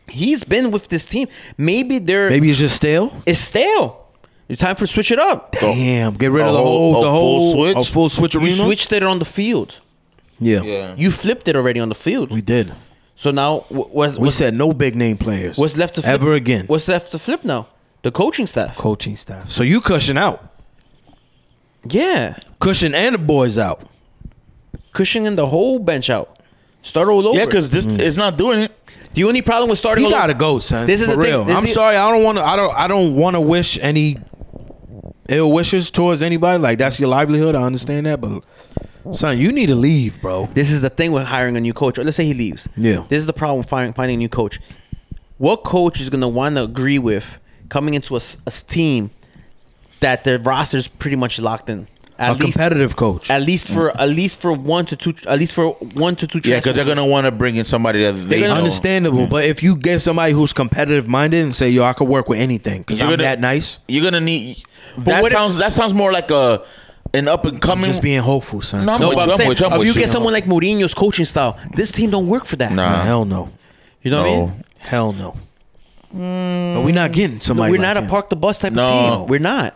He's been with this team. Maybe they're Maybe it's just stale. it's stale. It's time for switch it up. Damn. Get rid A of the whole- whole, a the full whole switch? a full switch. You switched it on the field. Yeah. Yeah. You flipped it already on the field. We did. So now what's, We what's, said no big name players. what's left to flip? ever again? What's left to flip now? The coaching staff. coaching staff? So you Cushing out. yeah. Cushing and the boys out. Cushioning the whole bench out. Start all over. Yeah, because this mm. is not doing it. the only problem with starting He gotta go, son. This is For the thing. real. This I'm is the- sorry. I don't want to. I don't. I don't want to wish any ill wishes towards anybody. Like that's your livelihood. I understand that, but son, you need to leave, bro. This is the thing with hiring a new coach. Or let's say he leaves. Yeah. This is the problem with finding, finding a new coach. What coach is going to want to agree with coming into a, a team that the roster's pretty much locked in? At a least, competitive coach. At least for at least for one to two at least for one to two. Yeah, because they're gonna want to bring in somebody that they gonna- know. Understandable, but if you get somebody who's competitive minded and say, "Yo, I could work with anything," because You're I'm gonna- that nice. You're gonna need. That what if- sounds. that sounds more like a an up and I'm coming. just being hopeful, son. No, I'm No, with but you, I'm I'm saying, with I'm if with you you. get someone like Mourinho's coaching style, this team don't work for that. Nah. Nah, hell no, You know what I mean? hell no. But we're not getting No, somebody. we're like not a park the bus type No. of team. We're not.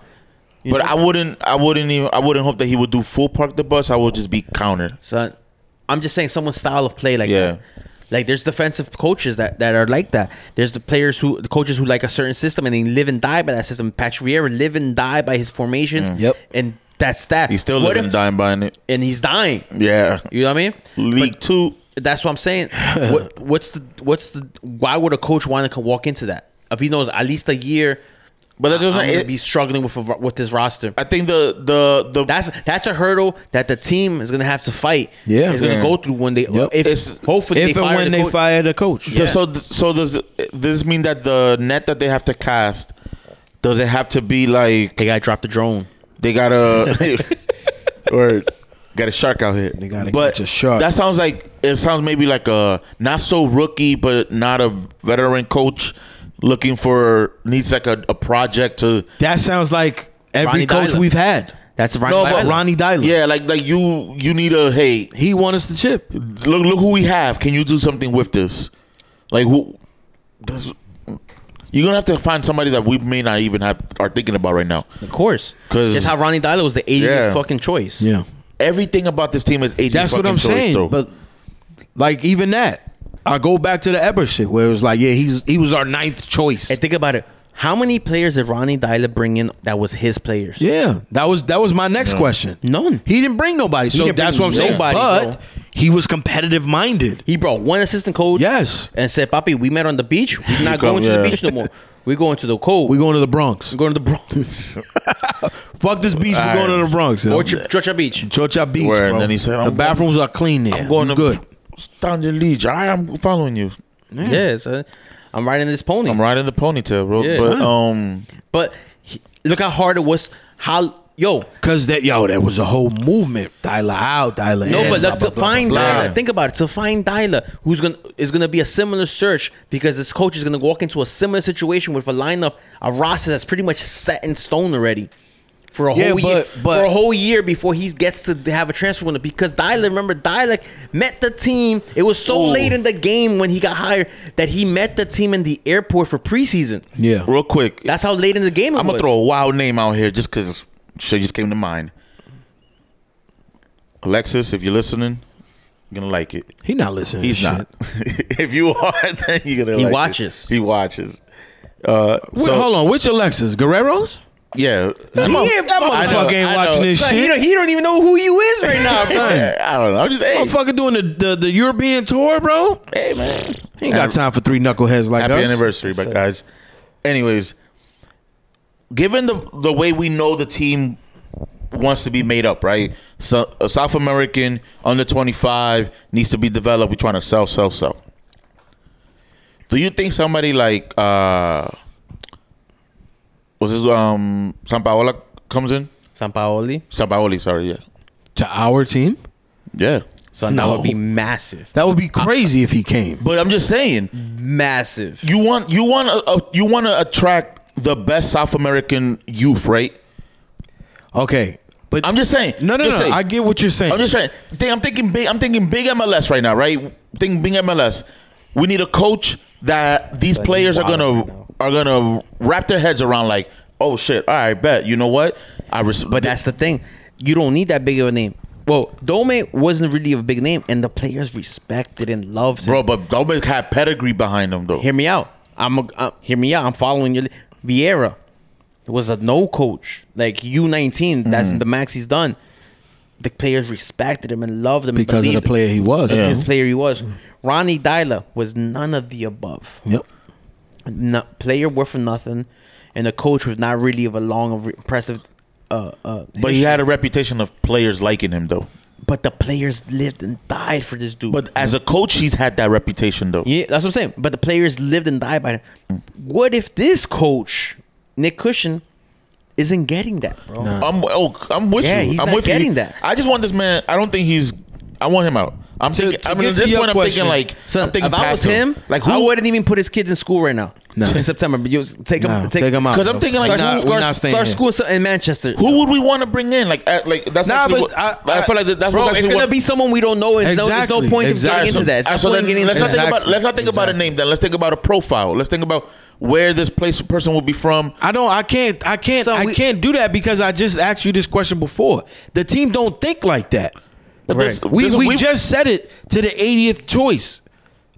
You But know? I wouldn't. I wouldn't even. I wouldn't hope that he would do full park the bus. I would just be counter. son. I'm just saying someone's style of play like Yeah. that. Like there's defensive coaches that, that are like that. There's the players who the coaches who like a certain system and they live and die by that system. Patrick Vieira live and die by his formations. Mm. Yep. And that's that. He's still What living if- dying by it. and he's dying. Yeah. You know what I mean? League two. That's what I'm saying. (laughs) what, what's the what's the why would a coach want to walk into that if he knows at least a year But that doesn't. I'm gonna it- be struggling with a, with this roster. I think the the the That's that's a hurdle that the team is gonna have to fight. Yeah. is gonna go through when they Yep. if It's- hopefully if they and fire when the they coach. fire the coach. Yeah. So so does this mean that the net that they have to cast does it have to be like They gotta drop the drone. they gotta or got a shark out here? They gotta but catch a shark. That sounds like it sounds maybe like a not so rookie, but not a veteran coach looking for needs like a, a project to. That sounds like every Ronny coach Deila. we've had. That's Ronny No, Deila. but Ronny Deila. Yeah, like like you you need a hey He won us the chip. look look who we have. Can you do something with this? Like who? Does you're gonna have to find somebody that we may not even have are thinking about right now. Of course, 'Cause- that's how Ronny Deila was the 80th Yeah. fucking choice. Yeah. Everything about this team is 80 That's what fucking I'm choice, saying. though. But like even that, I go back to the Eber shit where it was like, yeah, he's he was our ninth choice. And think about it. How many players did Ronny Deila bring in that was his players? Yeah, that was that was my next question. None. He didn't bring nobody, so that's what I'm saying. nobody, but bro. he was competitive minded. He brought one assistant coach. Yes. And said, Papi, we met on the beach. We're not (laughs) come- going to yeah. the beach no more. We're going to the cold. We We're going to the Bronx. We're going to the Bronx. (laughs) Fuck this beach. We're going to the Bronx. yo. or Ch- Georgia Beach. Georgia Beach, Word, bro. and then he said, the I'm bathrooms are clean there. I'm going You to good. Stand your lead. I am following you. Yeah, so I'm riding this pony. I'm riding the ponytail, bro. Yeah. But um, But he, look how hard it was. How yo, Cause that yo, that was a whole movement. Deila out, Deila No, in, but look, blah, to blah, find blah, blah. Deila, think about it. To find Deila, who's gonna is gonna be a similar search because this coach is gonna walk into a similar situation with a lineup, a roster that's pretty much set in stone already. For a Yeah, whole year, but- but- for a whole year before he gets to have a transfer window, because Deila, remember, Deila met the team. It was so Ooh. late in the game when he got hired that he met the team in the airport for preseason. Yeah. real quick, That's how late in the game it I'm was. gonna throw a wild name out here just because shit just came to mind. Alexis, if you're listening, you're gonna like it. He not listening. He's to not. shit. (laughs) if you are, (laughs) then you're gonna. He like it. watches. He watches. Uh, Wait, so hold on. Which Alexis? Guerrero's? Yeah, That, mother- ain't that fucking- I know, motherfucker ain't watching this he, shit. don't, he don't even know who you is right now. Son. I don't know. I'm just hey, Motherfucker doing the, the, the European tour, bro. hey man. He ain't got time for three knuckleheads like that. Happy us. anniversary, but guys. Anyways, given the the way we know the team wants to be made up, right? So a South American under 25 needs to be developed. We're trying to sell, sell, sell. Do you think somebody like uh was this um San Sampaola comes in? Sampaoli. Sampaoli, sorry, yeah. To our team? Yeah. Son, No. that would be massive. That would be crazy if he came. But I'm just saying, Massive. you want you want to you want to attract the best South American youth, right? Okay. But I'm just saying. No, no, no. saying. I get what you're saying. I'm just saying. Think, I'm thinking big. I'm thinking big MLS right now, right? Thinking big MLS. We need a coach that these But players are gonna right are gonna wrap their heads around. Like, oh shit! All right, bet. You know what? I res- But that's the thing. You don't need that big of a name. Well, Dome wasn't really a big name, and the players respected and loved him. bro. But Dome had pedigree behind him, though. hear me out. I'm a, uh, hear me out. I'm following your Vieira was a no coach like U19. That's Mm-hmm. the max he's done. The players respected him and loved him and because of the player he was. him. His player he was. Ronny Deila was none of the above. Yep. not player worth for nothing, and the coach was not really of a long, of impressive. Uh, uh, but he had a reputation of players liking him, though. but the players lived and died for this dude. But as a coach, he's had that reputation, though. yeah, that's what I'm saying. But the players lived and died by him. What if this coach, Nick Cushing, isn't getting that, bro? I'm oh, I'm with Yeah, you. he's I'm not with getting you. that. I just want this man. I don't think he's. I want him out. I'm To- thinking. to I mean, get at to this your point, I'm thinking like. Son, I'm thinking if I was past him, Like I who? wouldn't even put his kids in school right now No. (laughs) in September. But you take him, No, take him out. 'Cause I'm thinking, like, start, nah, school, we're start, not staying start here. school in Manchester. Who would we want to bring in? Like, at, like that's Nah, actually but what, I- I, I- feel like that- that's Bro, what's it's actually gonna what, be someone we don't know. And there's no, there's Exactly, no point exactly. of getting into that. It's Alright, not so point then getting let's into not think about Exactly. let's not think about a name. Then let's think about a profile. Let's think about where this place person will be from. I don't. I can't. I can't. So I we- can't do that because I just asked you this question before. The team don't think like that. But Right. this- We this- we, just said it to the 80th choice.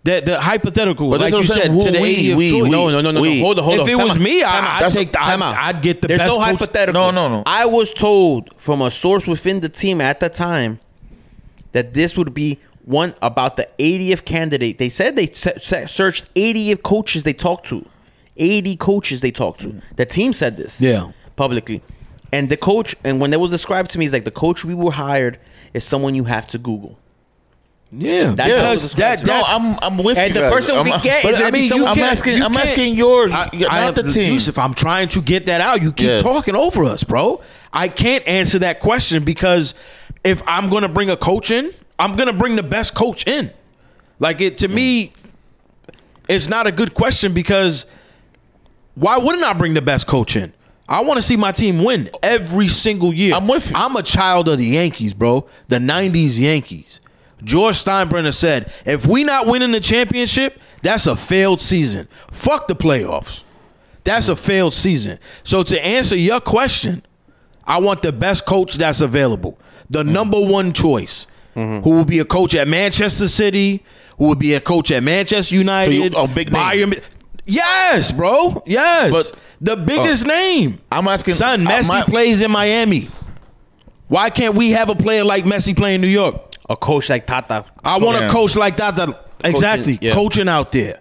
That the hypothetical, But like you said, to the We- 80th we- choice. we- No, no, no, no, we- no. Hold on, hold if on. it Time was out. me, I. I'd take the. Time I'd, out. I'd get the There's best. no coach. hypothetical. No, no, no. I was told from a source within the team at the time that this would be one about the 80th candidate. They said they se- se- searched 80 coaches they talked to. 80 coaches they talked to. The team said this. Yeah. Publicly. And the coach, and when that was described to me, is like, the coach we were hired is someone you have to Google. Yeah, That's how it because described. that No, I'm I'm with And you the person we I'm, get is I be mean, someone- I'm asking. you I'm asking your, I- your- I- not the team. Yousef, I'm trying to get that out. You keep Yeah. talking over us, bro. I can't answer that question because if I'm going to bring a coach in, I'm going to bring the best coach in. Like it to me, it's not a good question because why wouldn't I bring the best coach in? I want to see my team win every single year. I'm with you. I'm a child of the Yankees, bro. The '90s Yankees. George Steinbrenner said, "If we not winning the championship, that's a failed season. Fuck the playoffs. That's a failed season." So to answer your question, I want the best coach that's available, the Mm-hmm. number one choice, who will be a coach at Manchester City, who will be a coach at Manchester United. a big name. Bayern- Yes, bro. Yes, But- the biggest name. I'm asking. Son, uh, Messi my- plays in Miami. Why can't we have a player like Messi play in New York? A coach like Tata. I want Yeah. a coach like that. that exactly, yeah. coaching out there.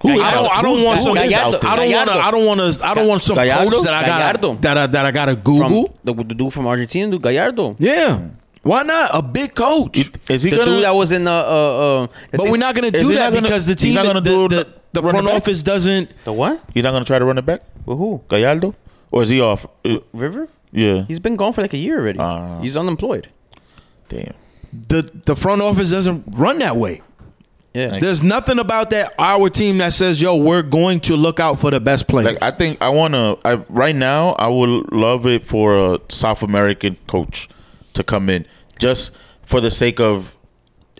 Who is I don't. I don't want some. is Gallardo. out there? I don't want. to. I don't want to. I don't want some Gallardo? coach that I got Gallardo. that I, that I got to From Google. the, the dude from Argentina, dude, Gallardo. Yeah, why not a big coach? Is he the gonna? dude that was in the. Uh, uh, But thing- we're not going to do that gonna- because the he's team, not gonna the, do the, the- the run it front back? office doesn't. The what? He's not gonna try to run it back. With who? Gallardo, or is he off? Uh, River? Yeah. He's been gone for like a year already. Ah. He's unemployed. Damn. The the front office doesn't run that way. Yeah. There's nothing about that our team that says, "Yo, we're going to look out for the best player." Like I think I wanna. I right now I would love it for a South American coach to come in just for the sake of.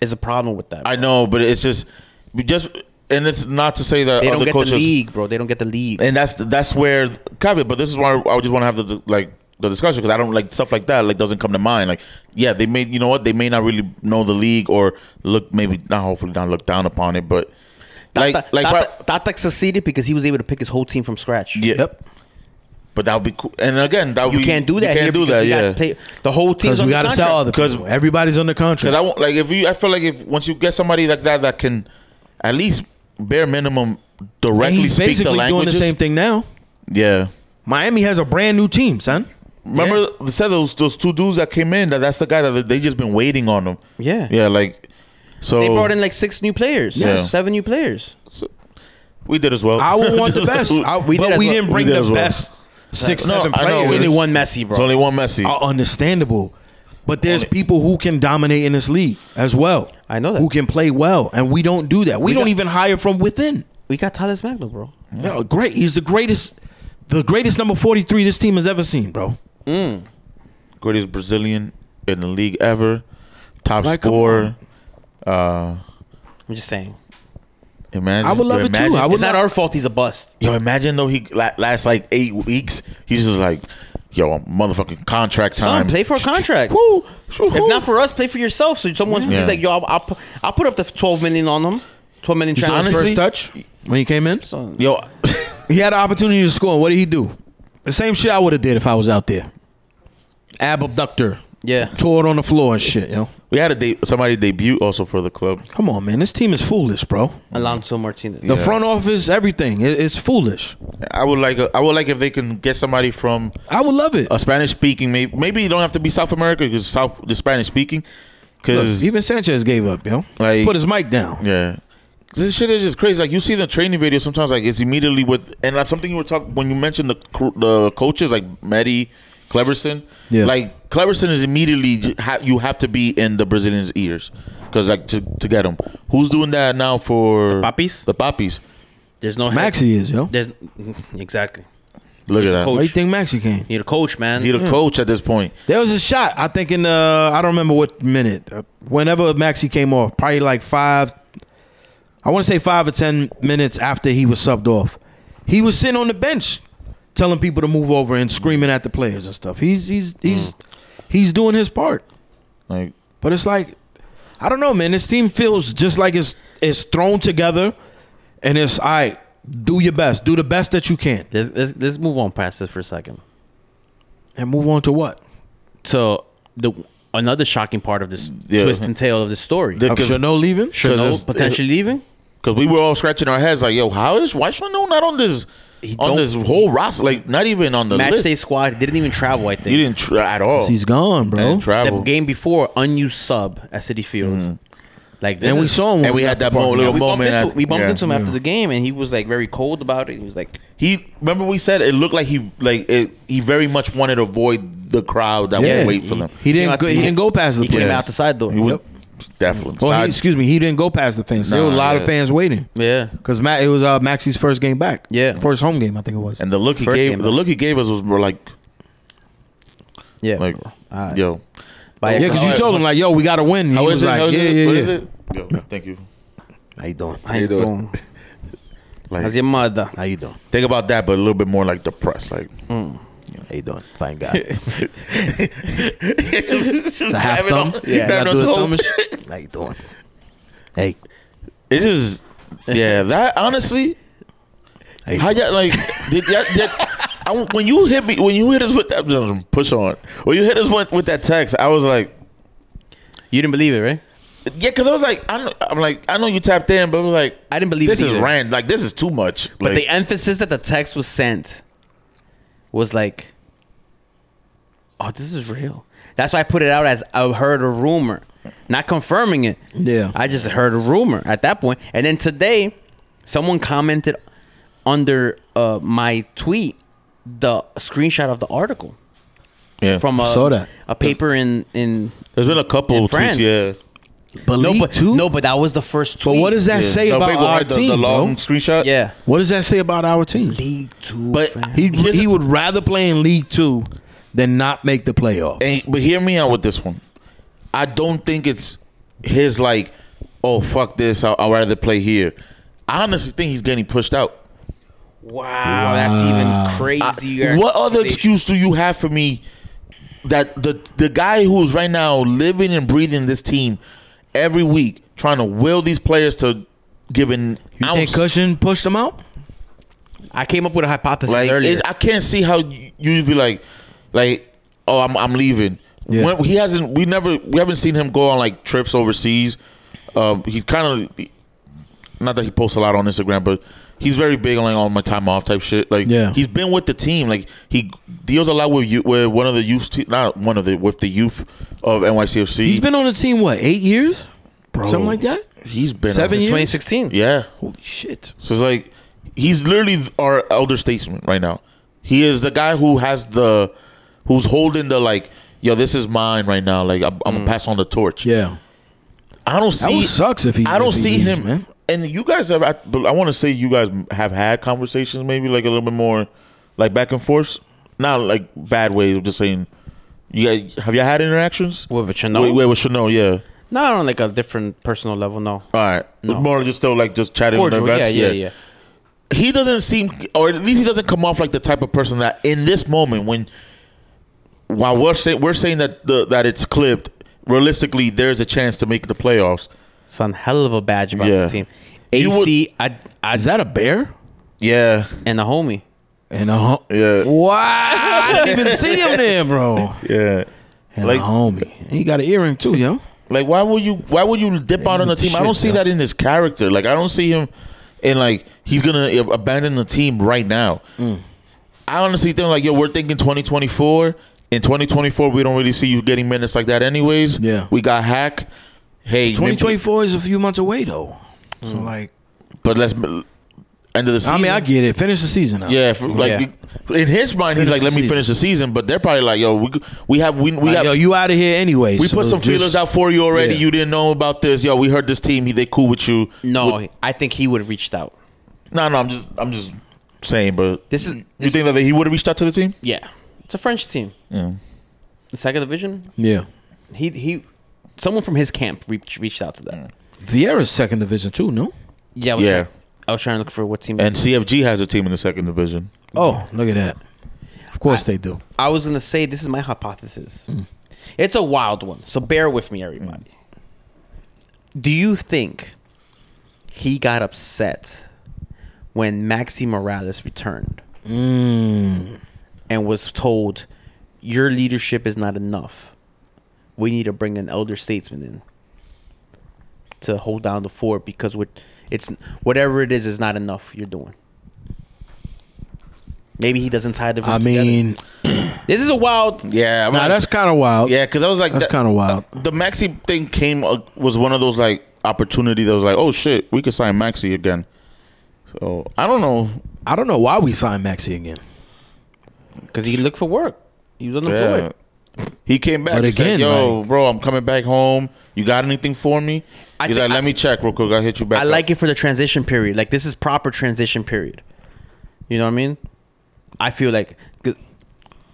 There's a problem with that. I know, but it's just just and it's not to say that They don't get coaches the league, bro. They don't get the league. and that's that's where caveat. But this is why I just want to have the like the discussion because I don't like stuff like that. Like doesn't come to mind. Like yeah, they may you know what they may not really know the league or look maybe not hopefully not look down upon it, but like Tata, like Tata, for- Tata succeeded because he was able to pick his whole team from scratch. yeah. Yep. But that would be cool. And again, that would You be, can't do that. You can't do that. you gotta Yeah. play- the whole team. Because we got to sell other Because- Everybody's on the contract. I won't like if you. I feel like if once you get somebody like that that can at least bare minimum directly he's speak the basically doing the languages. same thing now. Yeah. Miami has a brand new team, son. Remember they said those those two dudes that came in that that's the guy that they just been waiting on them. Yeah. Yeah, like so They brought in like six new players. Yes. Seven new players. we did as well. I would want the (laughs) best. I, We but did as we well. didn't We bring did the as well. best six, No, seven I know, players. it's- Only one Messi, bro. it's only one Messi. are understandable. But there's people who can dominate in this league as well. I know that. Who can play well, and we don't do that. We, We don't got- even hire from within. we got Talles Magno, bro. No, great. He's the greatest, the greatest number forty three this team has ever seen, bro. Greatest Brazilian in the league ever. Top Like, come scorer. Uh I'm just saying. imagine I would love yo, it too. imagine- I would It's not love- our fault he's a bust. Yo, imagine though he la- last like eight weeks. He's just like, yo, motherfucking contract Son, time. play for a contract. Woo, woo, If not for us, play for yourself. So someone's Yeah. he's like, yo, I'll, I'll, I'll put up the 12 million on him. 12 million You saw first touch when he came in. Son, yo, (laughs) He had an opportunity to score. and What did he do? The same shit I would have did if I was out there. Ab abductor. Yeah. Tore it on the floor and shit, yo. we had a de- somebody debut also for the club. Come on, man. This team is foolish, bro. Alonso Martinez. The front office, everything. It, it's foolish. I would like, a, I would like if they can get somebody from I would love it. a Spanish speaking. Maybe, maybe you don't have to be South America because South the Spanish speaking. Look, Because even Sanchez gave up, yo. Like- Put his mic down. Yeah. 'Cause This shit is just crazy. Like you see the training video sometimes, like it's immediately with, and that's something you were talking when you mentioned the cr- the coaches like Mehdi, Cleverson. Yeah. Like Cleverson is immediately you have to be in the Brazilians' ears because like to to get them. Who's doing that now for The Papis? The Papis. There's no head- Maxi is, yo. There's (laughs) exactly. Look at that. coach. Why you think Maxi came? You need a coach, man. He the coach at this point. There was a shot, I think, in the, I don't remember what minute. Uh, Whenever Maxi came off, probably like five, I want to say five or 10 minutes after he was subbed off. He was sitting on the bench telling people to move over and screaming at the players and stuff. He's, he's, he's, he's doing his part. Like But it's like, I don't know, man. This team feels just like it's, it's thrown together and it's, all right, do your best. Do the best that you can. Let's, let's, let's move on past this for a second. And move on to what? So the another shocking part of this Yeah. twist and tale of this story. The- Of Because- Chanot leaving? Because Chanot potentially leaving. because we were all scratching our heads like, yo, how is why Chanot not on this on this whole roster? Like, not even on the Match list. day squad didn't even travel. I think You didn't tra- at all. He's gone, Didn't bro. the travel. game before unused sub at Citi Field. Mm-hmm. Like this And we is- saw him. And we had that parking mo- lot. little we bumped, moment into, at- we bumped yeah. into him after the game, and he was like very cold about it. He was like, He remember we said it looked like he like it, he very much wanted to avoid the crowd that Yeah. would wait for them. He didn't. out Go, the- he didn't go past the he came out the side door. He would definitely. Well, he, Side- excuse me. He didn't go past the fence. there were a lot yeah. of fans waiting Yeah, because Matt. It was uh, Maxi's first game back. Yeah. first home game. I think it was. and the look he First gave the though. look he gave us was more like yeah. like Alright. yo. By yeah, because you told him like, "Yo, we got to win." He How was is it? like, How is "Yeah, it? yeah, What yeah." is it? Yo, thank you. How you doing? How you doing? (laughs) Like, How's your mother? How you doing? think about that, but a little bit more like depressed. Like How you doing? Fine guy. it's a half thumb. Yeah. You gotta do the thumb and. (laughs) How you doing? Hey, It's just yeah. That honestly, Hey. how y'all like did, ya did I, when you hit me when you hit us with that push on when you hit us with, with that text, I was like. You didn't believe it, right? Yeah, because I was like, I know, I'm like, I know you tapped in, but I was like, I didn't believe this it is either. rand. Like, this is too much. But like, the emphasis that the text was sent was like, "Oh, this is real." That's why I put it out as I heard a rumor, not confirming it. Yeah. I just heard a rumor at that point. point, and then today, someone commented under uh, my tweet the screenshot of the article yeah. from a, saw that. a paper in in. there's been a couple in tweets. France. Yeah. But No, League but Two. no, but that was the first But what does that yeah. say The about big one, our the, team, the long bro? screenshot. Yeah, What does that say about our team? League Two. But fam. He he would rather play in League Two than not make the playoffs. And, but hear me out with this one. I don't think it's his like, oh fuck this. I'll, I'd rather play here. I honestly think he's getting pushed out. Wow, that's even crazy. I- what other excuse do you have for me that the the guy who's right now living and breathing this team every week, trying to will these players to give an You ounce? think Cushing pushed him out? I came up with a hypothesis like earlier. it, I can't see how you you'd be like, like, oh, I'm I'm leaving. Yeah. When, he hasn't. We never. We haven't seen him go on like trips overseas. Um, he's kind of not that he posts a lot on Instagram, but he's very big on like on my time off type shit. Like, Yeah. he's been with the team. Like, he deals a lot with you with one of the youth, te- not one of the with the youth of NYCFC. He's been on the team what eight years, Bro. something like that. He's been Seven years? 2016. Yeah. Holy shit! So it's like he's literally our elder statesman right now. He is the guy who has the who's holding the like, yo, this is mine right now. Like I'm, I'm gonna mm. pass on the torch. Yeah, I don't see. sucks if he. I don't if he see leaves, him. man. And you guys have. I, but I want to say you guys have had conversations, maybe like a little bit more, like back and forth. Not like bad ways. I'm just saying. You guys, have you had interactions? With Chanot? Wait, wait, with Chanot, yeah. Not on like a different personal level, no. All right. No. More just still like just chatting with Cordial, yeah, events. yeah, yeah. he doesn't seem, or at least he doesn't come off like the type of person that in this moment when, while we're saying we're saying that the that it's clipped, realistically there's a chance to make the playoffs. It's one hell of a badge about Yeah. this team. You would- AC, I, I, Is that a bear? Yeah, and a homie. And a hom- yeah, wow! I didn't even (laughs) see him there, bro. yeah. And Like- a homie. And he got an earring too, yo. Like why would you why would you dip out on the team? I don't see yeah. that in his character. Like I don't see him in like he's gonna abandon the team right now. Mm. I honestly think like yo, we're thinking 2024. In 2024, we don't really see you getting minutes like that, anyways. Yeah. we got Haak. Hey, 2024 maybe- is a few months away though. So like, But let's end of the season. I mean, I get it. Finish the season now. Yeah, for, like Yeah. in his mind, he's like, "Let the me season. finish the season." But they're probably like, "Yo, we we have we we Like, got yo, you out of here anyway. we so put some just- feelers out for you already. Yeah. You didn't know about this. Yo, we heard this team. He, they cool with you. No, With- I think he would have reached out. no, no. I'm just I'm just saying. But This is you this, think that he would have reached out to the team? yeah. It's a French team. Yeah. The second division. Yeah, He he, someone from his camp reached reached out to them. Vieira's second division too. No. Yeah, was Yeah. Trying, I was trying to look for what team. And it is. CFG has a team in the second division. Oh, look at that. Of course they do. I was gonna say this is my hypothesis. It's a wild one, so bear with me, everybody. Do you think he got upset when Maxi Moralez returned Mm. and was told, "Your leadership is not enough. We need to bring an elder statesman in to hold down the fort because we're." It's whatever it is is not enough. You're doing. Maybe he doesn't tie the. I mean, (clears throat) this is a wild. Yeah, I'm nah, that's kind of wild. yeah, because I was like, That's that- kinda wild. The Maxi thing came uh, was one of those like opportunity that was like, oh shit, we could sign Maxi again. So I don't know. I don't know why we signed Maxi again. Because he looked for work. He was unemployed. Yeah. He came back. But he said, again, "Yo, like- bro, I'm coming back home. You got anything for me?" I He's thi- like, "Let I- me check real quick. I'll hit you back." I like it for the transition period. Like this is proper transition period. You know what I mean? I feel like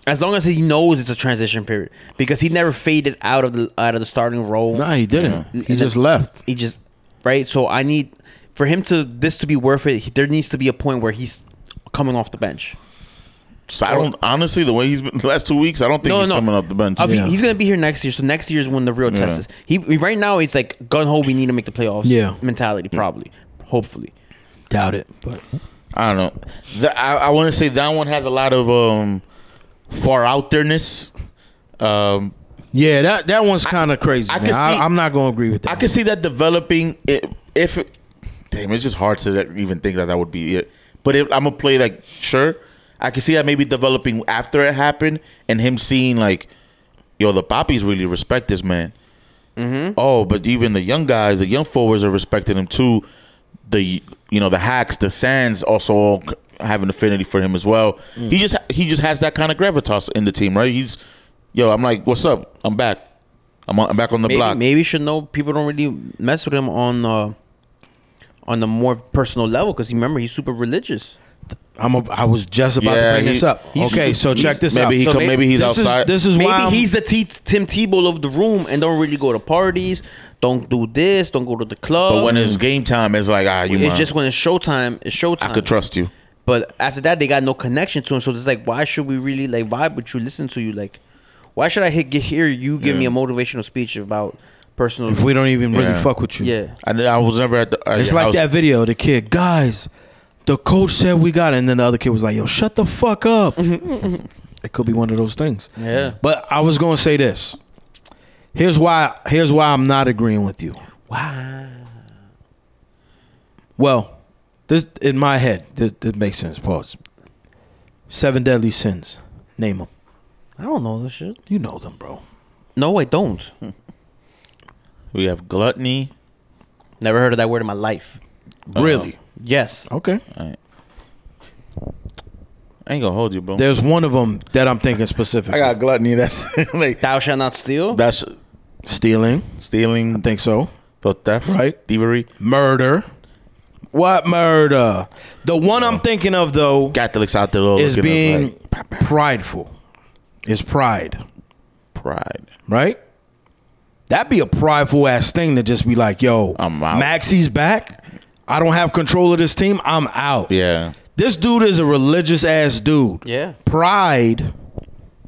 as long as he knows it's a transition period because he never faded out of the out of the starting role. Nah, he didn't. Yeah. He just left. He just right. So I need for him to this to be worth it. he- There needs to be a point where he's coming off the bench. So I don't honestly the way he's been the last two weeks. I don't think No, he's no. coming off the bench. Yeah. he's gonna be here next year. So next year is when the real test Yeah. is. He right now it's like gun ho. We need to make the playoffs. Yeah. mentality probably, hopefully. Doubt it, but I don't know. The, I, I want to say that one has a lot of um far out there-ness. Um, yeah, that that one's kind of crazy. I man. can I, see- I'm not going to agree with that. I can see that developing. i- If it, damn, it's just hard to even think that that would be it. But if I'm gonna play like sure, I can see that maybe developing after it happened and him seeing like, yo, the poppies really respect this man. Oh, but even the young guys, the young forwards are respecting him too. The you know the Haaks, the Sands also have an affinity for him as well. He just he just has that kind of gravitas in the team, right? He's yo, I'm like, what's up? I'm back. I'm, on, I'm back on the maybe, block. maybe you should know people don't really mess with him on uh, on the more personal level because remember he's super religious. I'm a, I was just about Yeah, to bring he- this up. Okay, so check this maybe out. He So come, may- maybe he's this outside. Is, this is Maybe why I'm- he's the T- Tim Tebow of the room and don't really go to parties, don't do this, don't go to the club. but when it's game time, it's like ah, you. it's mine. just when it's showtime, it's showtime. I could trust you. But after that, they got no connection to him. So it's like, why should we really like vibe with you, listen to you? Like, why should I hit, get, hear you give me a motivational speech about personal? if we don't even really Yeah. fuck with you. yeah, I, I was never at the. Uh, It's your like house. that video, the kid, guys, the coach said we got it. And then the other kid was like, yo, shut the fuck up. (laughs) it could be one of those things. Yeah. But I was going to say this. Here's why here's why I'm not agreeing with you. wow. Well, this in my head, this, this makes sense. Pause. Seven deadly sins. Name them. I don't know this shit. You know them, bro. No, I don't. (laughs) We have gluttony. Never heard of that word in my life. Really? Uh, Yes. Okay. I ain't gonna hold you, bro. There's one of them that I'm thinking specifically. I got gluttony. That's (laughs) like Thou shalt not steal. that's Stealing. stealing. I think so. so theft, Right. Thievery. Murder. What murder? The one I'm thinking of though Catholics out there though is looking at us being like, prideful. Is pride, pride. right? That'd be a prideful ass thing to just be like, yo, I'm out. Maxi's back. I don't have control of this team. I'm out. Yeah. This dude is a religious ass dude. Yeah. Pride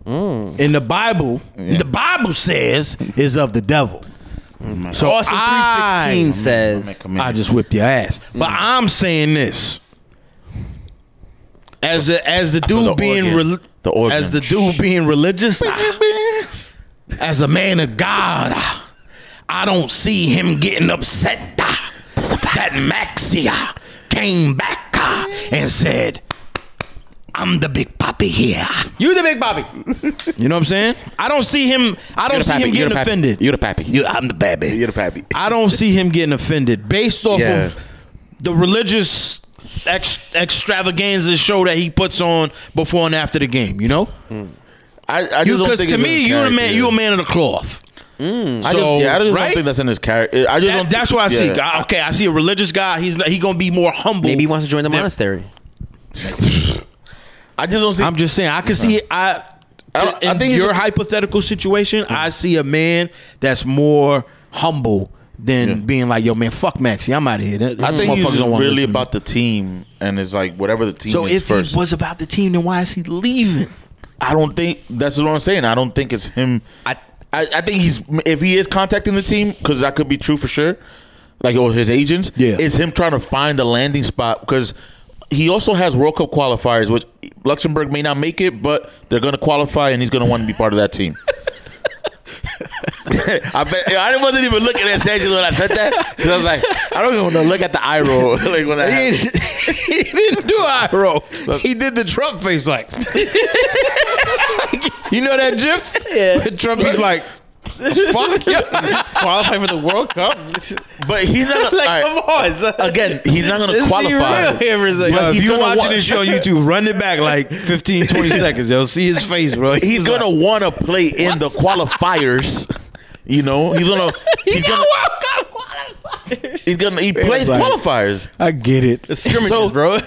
Mm. in the Bible, the Bible says, is of the devil. So Awesome. Three I, sixteen says. I just whipped your ass. But Mm. I'm saying this. As a, as the dude the being organ. rel- The organ. as the dude being religious, I- (laughs) as a man of God, I, I don't see him getting upset ah, that Maxia came back ah, and said, "I'm the big puppy here." You the big Bobby. (laughs) You know what I'm saying? I don't see him. I don't see pappy. him You're getting offended. You're the pappy. You- I'm the baby. You're the pappy. I don't see him getting offended based off Yeah. of the religious ex- extravaganza show that he puts on before and after the game. You know, I, I just don't because think to me, you're a man. You're a man of the cloth. Mm. I just, So, yeah, I just right? don't think that's in his character. I just That- don't. that's why I see. yeah. I- Okay, I see a religious guy. He's not, he gonna be more humble. Maybe he wants to join the monastery. (laughs) I just don't see. I'm just saying. I can see. I. I don't- I in think he's your hypothetical situation, I see a man that's more humble than being like, "Yo, man, fuck Maxi, I'm out of here." Them I think motherfuckers he's don't really listen to me. about the team, and it's like whatever the team So is if first. he was about the team, then why is he leaving? I don't think that's what I'm saying. I don't think it's him. I- I, I think he's if he is contacting the team because that could be true for sure. Like or his agents, Yeah. it's him trying to find a landing spot because he also has World Cup qualifiers, which Luxembourg may not make it, but they're going to qualify, and he's going to want to be part of that team. (laughs) I bet I wasn't even looking at Sanchez when I said that because I was like, I don't even want to look at the eye roll. (laughs) like when I He didn't, (laughs) he didn't do eye roll. He did the Trump face like. (laughs) you know that GIF? Yeah. Trump is like, fuck (laughs) you. Qualify for the World Cup? but he's not gonna, like, all come right, on. son. again. He's not going to Let's be qualify. real here for a second. But Yo, if he's you're gonna watching wa- this show on YouTube, run it back like (laughs) 15, 20 seconds. Yo, see his face, bro. He's was gonna like, want to play in the qualifiers. You know, he's gonna. (laughs) He's gonna. World Cup qualifiers. He's gonna. He plays like- qualifiers, I get it. Scrimmages, So- bro.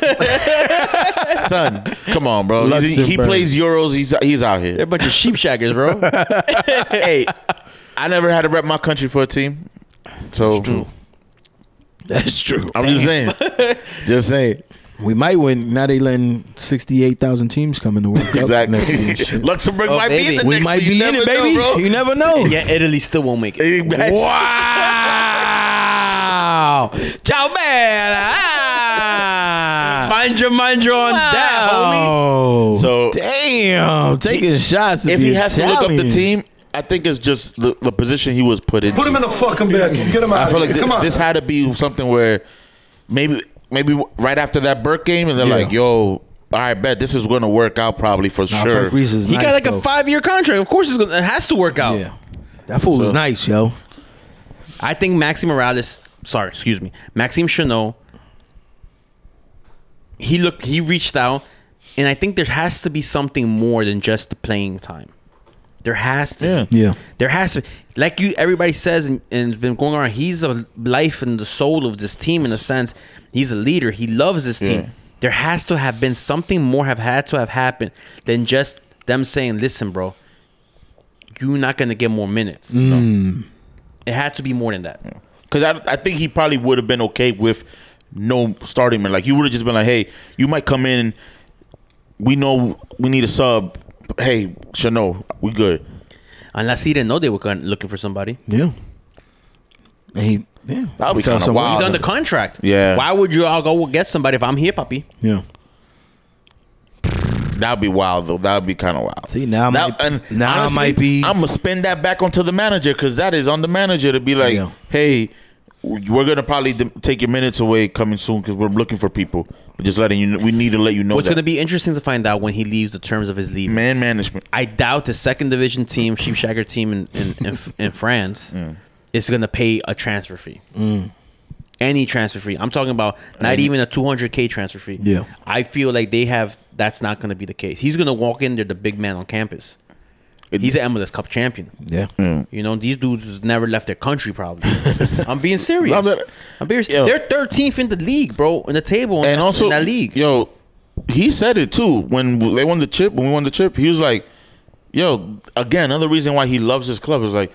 son. Come on, bro. He's- he Luxembourg. plays Euros. He's he's out here. They're a bunch of sheep shaggers, bro. hey, I never had to rep my country for a team, so That's true. That's true. I'm just saying. (laughs) just saying. We might win. Now they letting 68,000 teams come in the World Cup next year. Exactly. (laughs) Luxembourg Oh, might be in the We next might one. Be in it, baby. know. You never know. yeah, Italy still won't make it. Imagine- Wow. (laughs) Ciao, man. Ah. Mind you, mind you on that, homie. So damn, taking shots. at if the he has to look up the team, I think it's just the, the position he was put in. Put him in the fucking bed. Get him out. I feel like here. thi- Come on. this had to be something where maybe maybe right after that Birk game, and they're Yeah. like, "Yo, I bet this is going to work out probably for Nah, sure." Birk Risa is He nice, got like though. a five year contract. Of course, it's gonna, it has to work out. Yeah, that fool is So- nice, yo. I think Maxime Moralez, sorry, excuse me, Maxime Chanot, he looked, he reached out, and I think there has to be something more than just the playing time. There has to, Yeah. be. Yeah. There has to, be. like you, everybody says, and, and it's been going around. He's the life and the soul of this team in a sense. He's a leader. He loves this team. Yeah. There has to have been something more have had to have happened than just them saying, "Listen, bro, you're not gonna get more minutes." Mm. No. It had to be more than that. Because I, I think he probably would have been okay with no starting man. Like you would have just been like, "Hey, you might come in. We know we need a sub. Hey, Chanot, we good." Unless he didn't know they were gon- looking for somebody. Yeah. And he, yeah, That would be kinda wild. He's under contract. Yeah. Why would you all go get somebody if I'm here, puppy? Yeah. That'd be wild though. That'd be kind of wild. See, now That- might- now might be- I'm gonna spin that back onto the manager because that is on the manager to be like, Yeah. hey, we're gonna probably take your minutes away coming soon because we're looking for people. We're just letting you. know We need to let you know What's that. going to be interesting to find out when he leaves the terms of his leave. man management. I doubt the second division team, Sheep Shagger team in in, in, in France, (laughs) is going to pay a transfer fee. Mm. Any transfer fee. I'm talking about not even a 200k transfer fee. Yeah. I feel like they have. That's not going to be the case. He's going to walk in there, the big man on campus. He's an MLS Cup champion. Yeah. Mm. You know, these dudes never left their country. Probably. (laughs) I'm being serious. I'm not- I'm being Yo. serious. They're 13th in the league, bro, in the table, and that- also, in that league. yo, he said it too when they won the chip. When we won the chip, he was like, "Yo, again, another reason why he loves his club is like,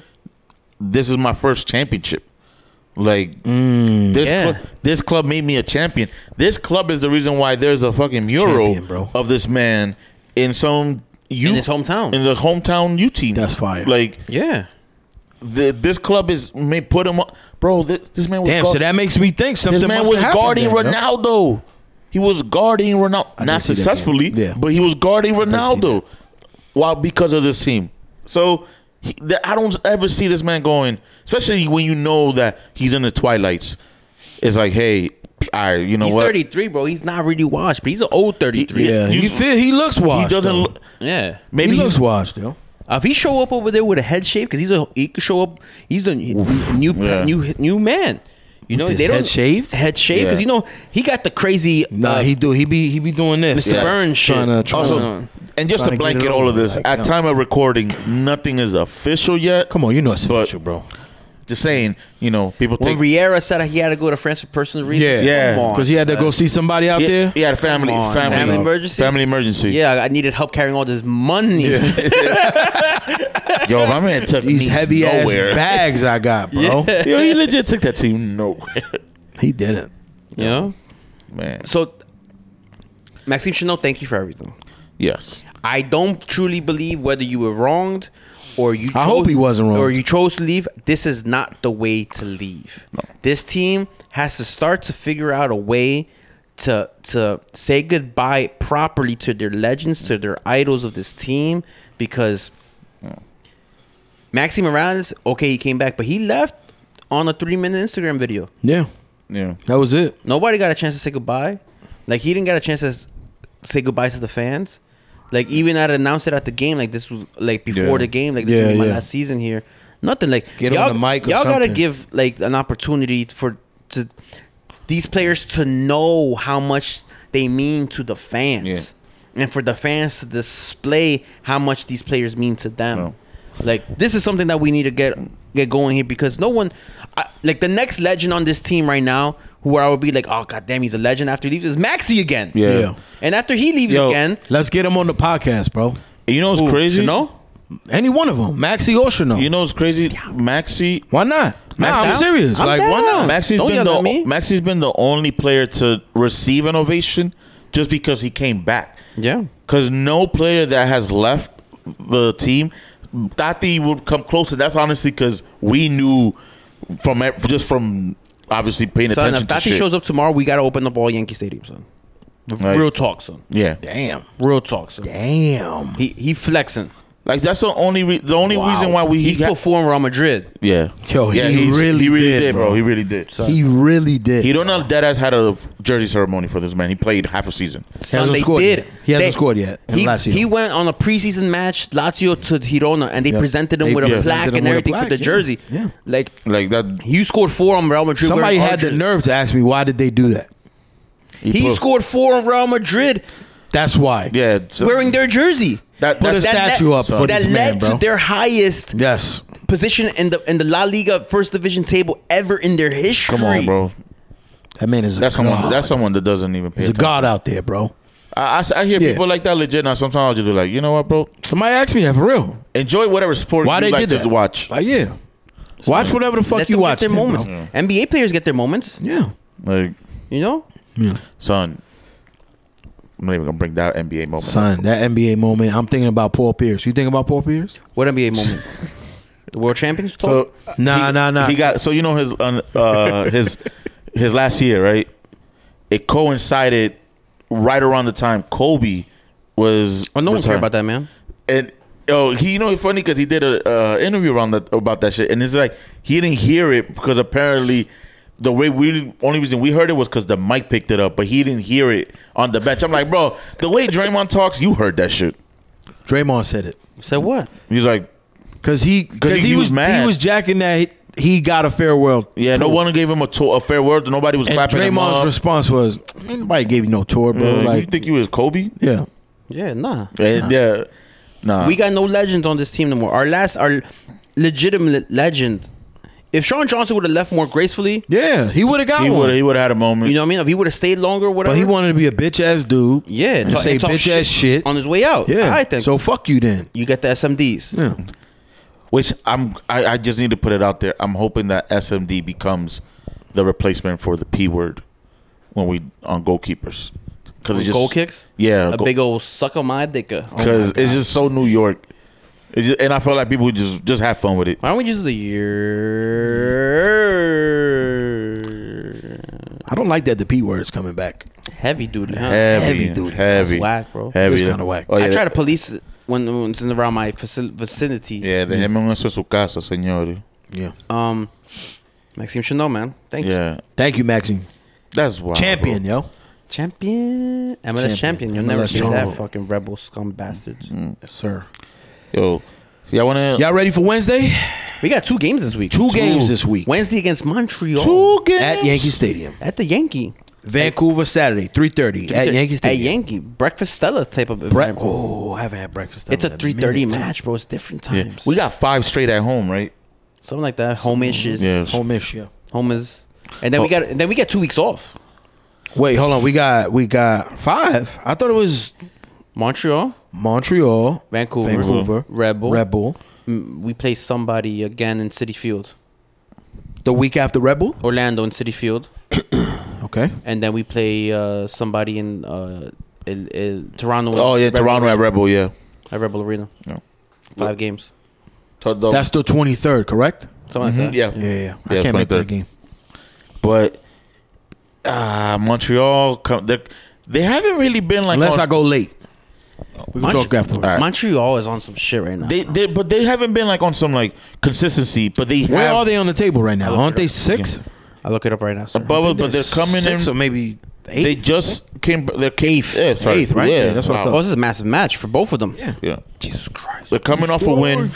this is my first championship. Like mm. this, Yeah. club, this club made me a champion. This club is the reason why there's a fucking mural Champion, bro. of this man in some U his hometown. in the hometown U team. That's fire. Like yeah. the, this club is may put him, up, bro. This, this man was Damn, guard- so that makes me think something this man must was have guarding then, yo. Ronaldo. He was guarding Ronaldo, not did that successfully. Yeah. but he was guarding Ronaldo. While because of this team, so he, th- I don't ever see this man going, especially when you know that he's in the twilights. It's like, hey, all right, you know He's what? 33, bro. He's not really washed, but he's an old 33. Yeah, You- he feel he looks washed. he doesn't. though. Look, Yeah. maybe he he looks washed, yo. Uh, if he show up over there with a head shape, because he's a he could show up. He's the new Yeah. new new man. You know With they don't head shaved? Head shaved because Yeah. you know he got the crazy. Nah, uh, he do. He be he be doing this. Mr. Burns shit. Trying to try also, to- and just to to blanket all of this, like, at no. time of recording, nothing is official yet. Come on, you know it's But- official, bro. Just saying, you know, people when take. Riera said he had to go to France for personal reasons. Yeah, Yeah. Because he had to go see somebody out he, there. he had a family, on, family, family emergency? family emergency. Yeah, I needed help carrying all this money. (laughs) Yo, my man took These heavy nowhere. ass bags I got, (laughs) bro. Yo, he legit took that team nowhere, He did it. you know. man. So, Maxime Chanot, thank you for everything. Yes, I don't truly believe whether you were wronged or you. I hope he wasn't wronged. Or you chose to leave. This is not the way to leave. This team has to start to figure out a way to to say goodbye properly to their legends, to their idols of this team, because Maxi Moralez, okay, he came back, but he left on a three minute Instagram video. Yeah, Yeah. that was it. Nobody got a chance to say goodbye. Like he didn't get a chance to say goodbye to the fans. Like even at announced it at the game, like this was like before Yeah. the game, like this Yeah, is my yeah. last season here. Nothing like Get on y'all, the mic or y'all gotta give like an opportunity for to these players to know how much they mean to the fans, and for the fans to display how much these players mean to them. No. Like this is something that we need to get get going here because no one, I, like the next legend on this team right now, who I would be like, oh god damn, he's a legend after he leaves is Maxi again. Yeah. Yeah. And after he leaves Yo. again, Let's get him on the podcast, bro. You know what's who, crazy? Chanot? Any one of them, Maxi or Chanot. You know what's crazy? Maxi why not? Nah, Max I'm down? serious. I'm like, why down. not? Maxi's Don't been yell the at me. Maxi's been the only player to receive an ovation just because he came back. Yeah. Because no player that has left the team, Tati would come closer. That's honestly because we knew from ev- just from obviously paying Son, attention if to Tati shit. shows up tomorrow, we gotta open up all Yankee Stadium, son. Like- Real talk, son. yeah, Damn. Real talk, son. Damn. He he flexing. Like that's the only re- the only Wow. reason why we he He's got- performing Real Madrid. yeah Yo, he yeah he's- really he really did, did, bro. bro. he really did. He really did. He don't know Deadass had a jersey ceremony for this man. He played half a season. He Son, hasn't scored did. yet. He hasn't They- scored yet in He, Lazio. he went on a preseason match, Lazio to Girona, and they Yep. presented him They with a presented plaque and everything plaque, for the yeah. jersey. Yeah. Like Like that. you scored four on Real Madrid. Somebody had the nerve to ask me why did they do that. He put- scored four on Real Madrid That's why. Yeah, so- wearing their jersey. That. Put a That's, That statue led- up for that this led man, bro. to their highest Yes. position in the in the La Liga first division table ever in their history. come on, bro. That man is a That's god. someone. That's someone that doesn't even pay He's a god out there, bro. I, I, I hear Yeah. people like that legit. Now sometimes I'll just be like, you know what, bro? Somebody asked me that for real. Enjoy whatever sport Why you they like did to that? watch. Like, yeah. Watch whatever the fuck Let you them watch. get their then, moments. bro. NBA players get their moments. Yeah. Like, You know. Yeah. son, I'm not even gonna bring that NBA moment. Son, that NBA moment. I'm thinking about Paul Pierce. You think about Paul Pierce? What NBA moment? (laughs) the World Champions. So Nah, he, nah, nah. He got so you know his uh, uh, his (laughs) his last year, right? It coincided right around the time Kobe was. oh, no one cared about that, man. And oh, he you know it's funny because he did a uh, interview around that about that shit, and it's like he didn't hear it because apparently the way we only reason we heard it was because the mic picked it up, but he didn't hear it on the bench. I'm like, bro, the way Draymond talks, you heard that shit. Draymond said it. Said what? He's like, Cause he, cause he he, was was, mad. he was jacking that he, he got a farewell. world. yeah, no one gave him a, to- a fair word. Nobody was And clapping him Draymond's up. response was, nobody gave you no tour, bro. Mm, like, you think you was Kobe? yeah, Yeah, nah. Yeah, yeah. Nah. We got no legends on this team no more. Our last, our legitimate legend. If Sean Johnson would have left more gracefully, yeah, he would have got he one. would he would have had a moment. you know what I mean? If he would have stayed longer, whatever. but he wanted to be a bitch ass dude. yeah, and talk- say and talk bitch ass shit. on his way out. yeah, All right, then. so fuck you then. you get the SMDs. Yeah, Which I'm I, I just need to put it out there. I'm hoping that SMD becomes the replacement for the P word when we on goalkeepers. Because it just goal kicks. Yeah, A big old suck on my dick. Oh because it's just so New York. It's just, and I feel like people just just have fun with it. Why don't we just do the year I don't like that the p word is coming back. heavy duty? Huh? Heavy, Heavy heavy, duty. heavy, That's whack, bro. Heavy, It's kinda whack. Oh, yeah, I try to police it when, when it's in around my vicinity. Yeah, déjeme eso en su casa, señor. Yeah, Um, Maxime Chanot, man. Thank you. Yeah, thank you, Maxime. that's wild. Champion, bro. yo. Champion. MLS champion. Champion. You'll never see that fucking rebel scum bastards. Yes, sir. Yo, y'all wanna Y'all ready for Wednesday? We got two games this week. Two games this week Wednesday against Montreal. two games at Yankee Stadium. At the Yankee. Vancouver Saturday, three thirty at Yankee At Yankee. Breakfast Stella type of Bre- event. oh, I haven't had breakfast. It's a 3.30 match, bro. It's different Yeah. times. We got five straight at home, right? Something like that. Home-ish is. Yeah. Home-ish, yeah. Home is. And then we got and then we get two weeks off. Wait, hold on. We got we got five. I thought it was Montreal, Montreal, Vancouver, Vancouver, Rebel. Rebel. Mm, We play somebody again in Citi Field. The week after Rebel. Orlando in Citi Field. (clears throat) Okay. And then we play uh, somebody in uh, in, in Toronto. Oh yeah, Rebel Toronto at Rebel. Yeah, At Red Bull Arena. Yeah. Five games. To- the- That's the twenty third, correct? Something like that. yeah, Yeah, yeah. I Yeah, can't make that game. But uh, Montreal, come, they're- they haven't really been like. Unless on- I go late. We can talk afterwards. All right. Montreal is on some shit right now. They, they, but they haven't been like on some like consistency. But they Where have are they on the table right now? Aren't they up. six? I look it up right now. Sir. above us, but they're coming six in. or maybe eight. They just came. They're eighth. Yeah, sorry. Eighth, right? Yeah, Yeah, that's what I wow. thought. Oh, this is a massive match for both of them. Yeah. Yeah, Jesus Christ. they're coming off a win.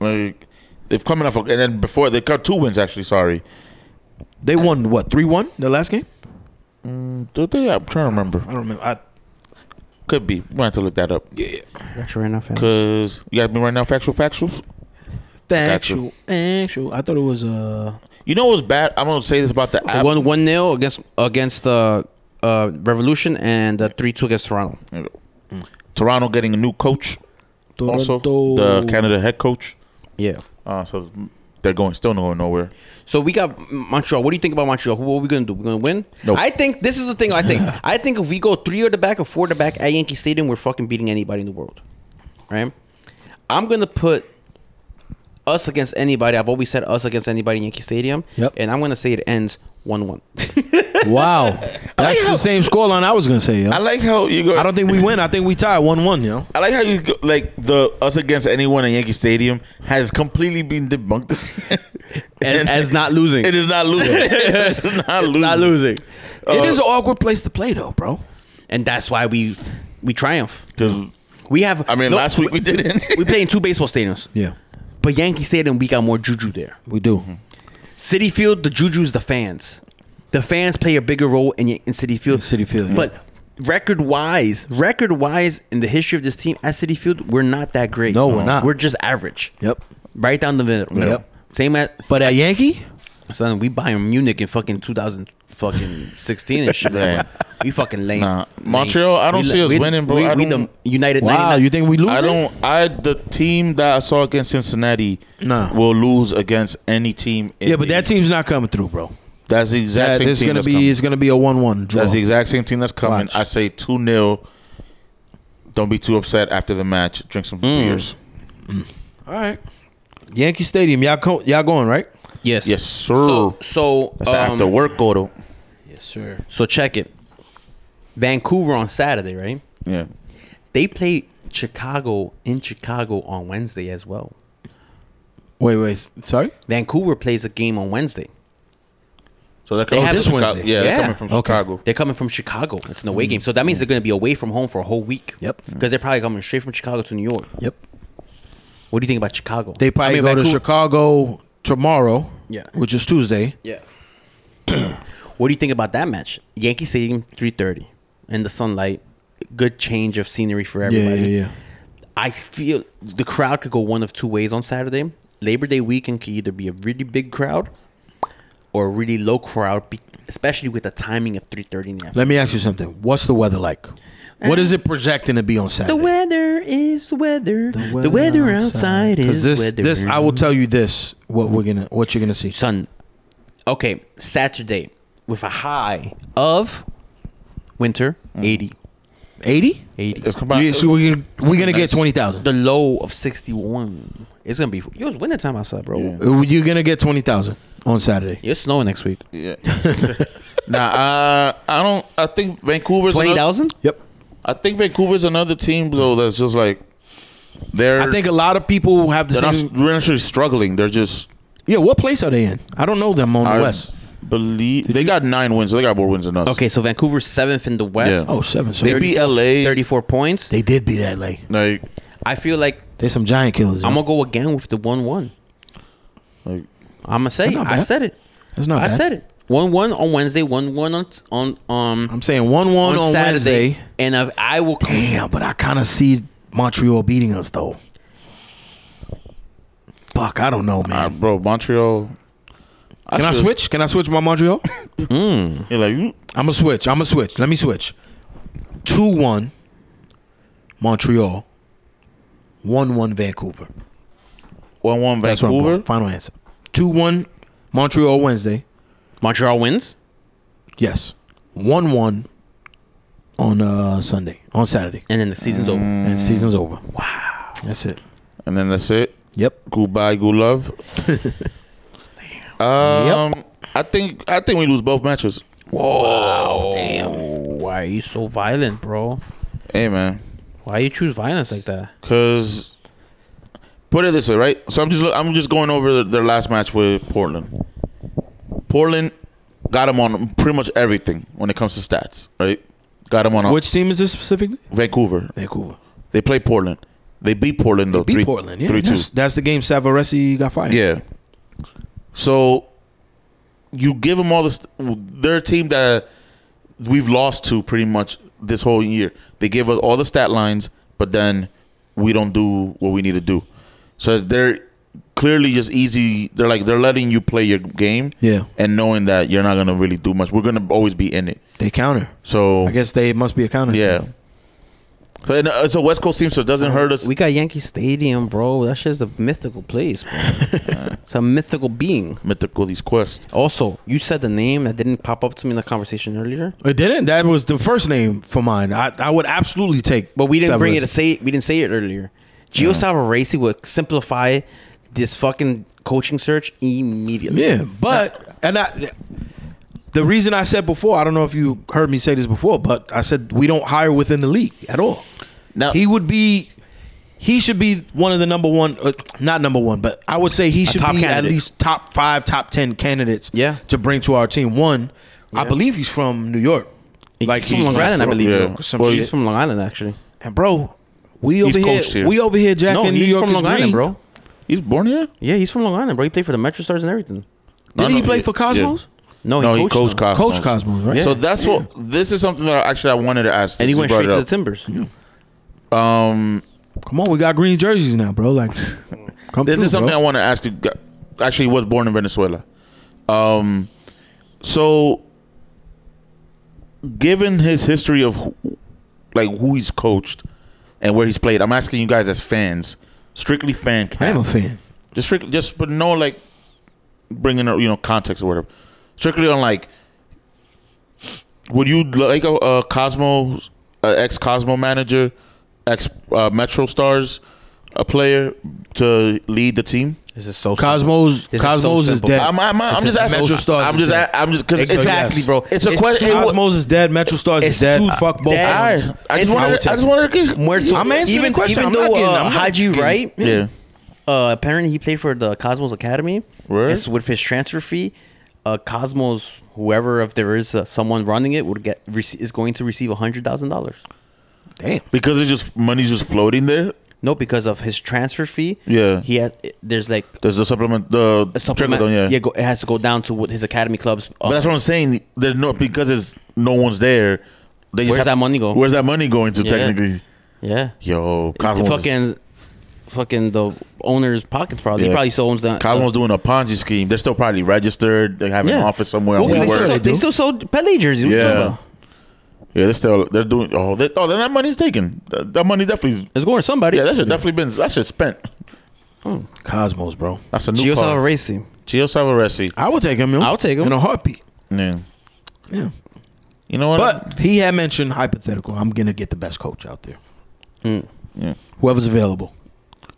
Like they've coming off, a, and then before they got two wins actually. Sorry, They won what? Three one the last game. Mm, did they? I'm trying to remember. I don't remember. I, Could be. We have to look that up yeah. Got you right now, fam. because you got me right now. Factual, factuals. Factual. Actual. I thought it was uh. You know what's bad? I'm gonna say this about the app. One one nil against against the uh, Revolution and uh, three two against Toronto. Toronto getting a new coach. Also, the Canada head coach. Yeah. Uh, so they're going still not going nowhere. So we got Montreal. What do you think about Montreal? Who are we gonna do? We're gonna win. Nope. I think this is the thing. I think. (laughs) I think if we go three or the back or four at the back at Yankee Stadium, we're fucking beating anybody in the world. Right. I'm gonna put us against anybody. I've always said us against anybody in Yankee Stadium. Yep. And I'm gonna say it ends one one. (laughs) Wow. That's the same scoreline I was gonna say. Yo. I like how you go. I don't think we win. I think we tie one one. You know. I like how you go, like the us against anyone in Yankee Stadium has completely been debunked this year. And as not losing. It is not losing. (laughs) it's not losing. not losing. Uh, it is an awkward place to play though, bro. And that's why we we triumph because We have. I mean, no, last week we didn't. we play in two baseball stadiums, (laughs) Yeah, but Yankee Stadium we got more juju there. we do. Citi Field, the juju's the fans. The fans play a bigger role in, in Citi Field. In Citi Field, yeah. But record wise, record wise, in the history of this team at City Field, we're not that great. No, we're uh-huh. not. We're just average. Yep. Right down the middle. Yep. Same at But at Yankee, son. We Bayern Munich in fucking 2000 fucking 16 and shit. Yeah. (laughs) We fucking lame. Nah. Montreal, I don't We- see us we- winning, bro. We, I we the United. wow, 99 you think we lose? I don't. I the team that I saw against Cincinnati Nah. will lose against any team. in Yeah, but that East. team's not coming through, bro. That's the exact That, same it's team gonna that's be coming. it's gonna be a one one draw. That's the exact same team that's coming. Watch. I say two 0 Don't be too upset after the match. Drink some mm. beers. Mm. All right. Yankee Stadium, y'all co- y'all going right? Yes. Yes, sir. So, so that's the um, after work go Yes, sir. So check it. Vancouver on Saturday, right? Yeah. They play Chicago in Chicago on Wednesday as well. Wait, wait. Sorry. Vancouver plays a game on Wednesday. So they're coming have from this Chicago. Wednesday. Yeah, they're coming from Okay. Chicago. They're coming from Chicago. It's an away game. So that means they're going to be away from home for a whole week. Yep. Because they're probably coming straight from Chicago to New York. Yep. What do you think about Chicago? They probably I mean, go to Chicago tomorrow. Yeah. Which is Tuesday. Yeah. (coughs) what do you think about that match? Yankee Stadium, 3.30. In the sunlight. Good change of scenery for everybody. yeah, yeah. I feel the crowd could go one of two ways on Saturday. Labor Day weekend could either be a really big crowd or a really low crowd, especially with the timing of 3.30 in the afternoon. Let me ask you something. What's the weather like? What eh. is it projecting to be on The Saturday? weather is the weather. The weather, outside, is this, weather. this I will tell you this. What we're gonna, what you're gonna see. Sun. okay, Saturday with a high of winter, 80. Eighty. 80. It's come out- Yeah, so we're gonna, we're gonna get twenty thousand. The low of 61. It's going to be, yo, it's winter time outside, bro. Yeah. You're gonna get twenty thousand on Saturday. It's snowing next week. Yeah. (laughs) nah, uh, I don't. I think Vancouver's another- 20,000? Yep. I think Vancouver's another team though that's just like they're. I think a lot of people have the they're not same. they're actually struggling. They're just. Yeah, what place are they in? I don't know them on the I West. believe they got nine wins. So they got more wins than us. Okay, so Vancouver's seventh in the West. Yeah. Oh, seven. So they they, beat LA. 34 points. They did beat LA. Like, I feel like There's some giant killers. I'm going to go again with the 1 1. like I'm going to say That's it. I said it. That's not I bad. said it. 1 1 on Wednesday, 1 1 on, on, um, I'm saying one one on, on, Saturday. Wednesday. And I, I will come. Damn, but I kind of see Montreal beating us though. Fuck, I don't know, uh, man. bro, Montreal. Can I should- switch? Can I switch my Montreal? Hmm. You're like you. I'm gonna switch. I'm gonna switch. Let me switch. Two one. Montreal. One one Vancouver. One one That's what I'm Vancouver. going. Final answer. Two one Montreal Wednesday. Montreal wins. Yes. One one on uh Sunday. On Saturday. And then the season's over. And the season's over. Wow. That's it. And then that's it. Yep. Goodbye, good love. (laughs) um, I think I think we lose both matches. Whoa. Damn. Why are you so violent, bro? Hey man, Why you choose violence like that? Cause put it this way, right? So I'm just I'm just going over their last match with Portland. Portland got them on pretty much everything when it comes to stats, right? Got them on Which team is this specifically? Vancouver. Vancouver. They play Portland. They beat Portland though. Beat three- Portland. Yeah, three two. that's, that's the game Savarese got fired. Yeah. So you give them all this. They're a team that we've lost to pretty much this whole year. They give us all the stat lines, but then we don't do what we need to do. So they're clearly just easy. They're like they're letting you play your game, Yeah. and knowing that you're not gonna really do much. We're gonna always be in it. They counter. So I guess they must be a counter. yeah. team. So, and, uh, it's a West Coast team, so it doesn't hurt us. We got Yankee Stadium, bro. That shit's a mythical place, bro. (laughs) it's a mythical being. Mythical these quests. Also, you said the name that didn't pop up to me in the conversation earlier, It didn't. That was the first name for mine. I, I would absolutely take. but we didn't bring it to say. We didn't say it earlier. Gio Savarese would simplify this fucking coaching search immediately. Yeah, but and I, the reason I said before, I don't know if you heard me say this before, but I said we don't hire within the league at all. Now He would be, he should be one of the number one, uh, not number one, but I would say he should top be at least top five, top ten candidates. Yeah. to bring to our team. One, I believe he's from New York. He's from Long Island, I believe. Yeah. Some Well, shit. He's from Long Island, actually. And bro, we He's over here, here. we over here jacking No, New he's York from Long Island, bro. He's born here. Yeah, he's from Long Island, bro. He played for the Metro Stars and everything. Did No, he play yeah, for Cosmos? No, no, he he coached coached them. Cosmos. Coach Cosmos, right? Yeah. So that's what this is something that actually I wanted to ask. and he went straight to the up. Timbers. Um, come on, we got green jerseys now, bro. Like, (laughs) come This through, is something bro. I want to ask you. Actually, he was born in Venezuela. Um, so given his history of who, like who he's coached and where he's played, I'm asking you guys as fans, strictly fan. I am a fan. Just strictly, just but no like bringing up you know context or whatever. Strictly on like, would you like a, a Cosmo, ex Cosmo manager, ex uh, Metro Stars, a player to lead the team? This is so Cosmos, This is so Cosmos is, dead. I'm, I'm, I'm This just asking. Metro Stars I'm is just, dead. a- I'm just because Exactly, yes. bro. It's a question. Cosmos is dead. Metro Stars is dead. too Fuck both. dead. of them. I just I wanted. would to- I just wanted to. get- Where I'm answering even, the question. Even I'm though not getting- uh, Haji getting- Wright, Yeah. uh, apparently he played for the Cosmos Academy. Word? It's with his transfer fee. Uh, Cosmos, whoever if there is uh, someone running it, would get rece- is going to receive a hundred thousand dollars. Damn. Because it's just money's just floating there. No, because of his transfer fee. Yeah. he had there's like There's the supplement. The a supplement. down, yeah. go, it has to go down to what his academy clubs. But that's what I'm saying. There's no because it's no one's there. They just Where's that to- money go? Where's that money going to? Yeah. Technically, yeah, yo, Cosmos. is- fucking, fucking the owner's pockets probably. He probably still owns the Cosmos doing a Ponzi scheme. They're still probably registered. They have an office somewhere. Well, they, still, they still sold Pele jerseys. What you talking Yeah. About? Yeah, they're still they're doing. Oh, they, oh, then that money's taken. That, that money definitely. It's going to somebody. Yeah, that should definitely been. That should spent. Hmm. Cosmos, bro. That's a new Gio car. Savarese. Gio Savarese. I would take him. Yo. I'll take him. in a heartbeat. Yeah. Yeah. You know what? But he had mentioned hypothetical. I'm gonna get the best coach out there. Hmm. yeah. Whoever's available.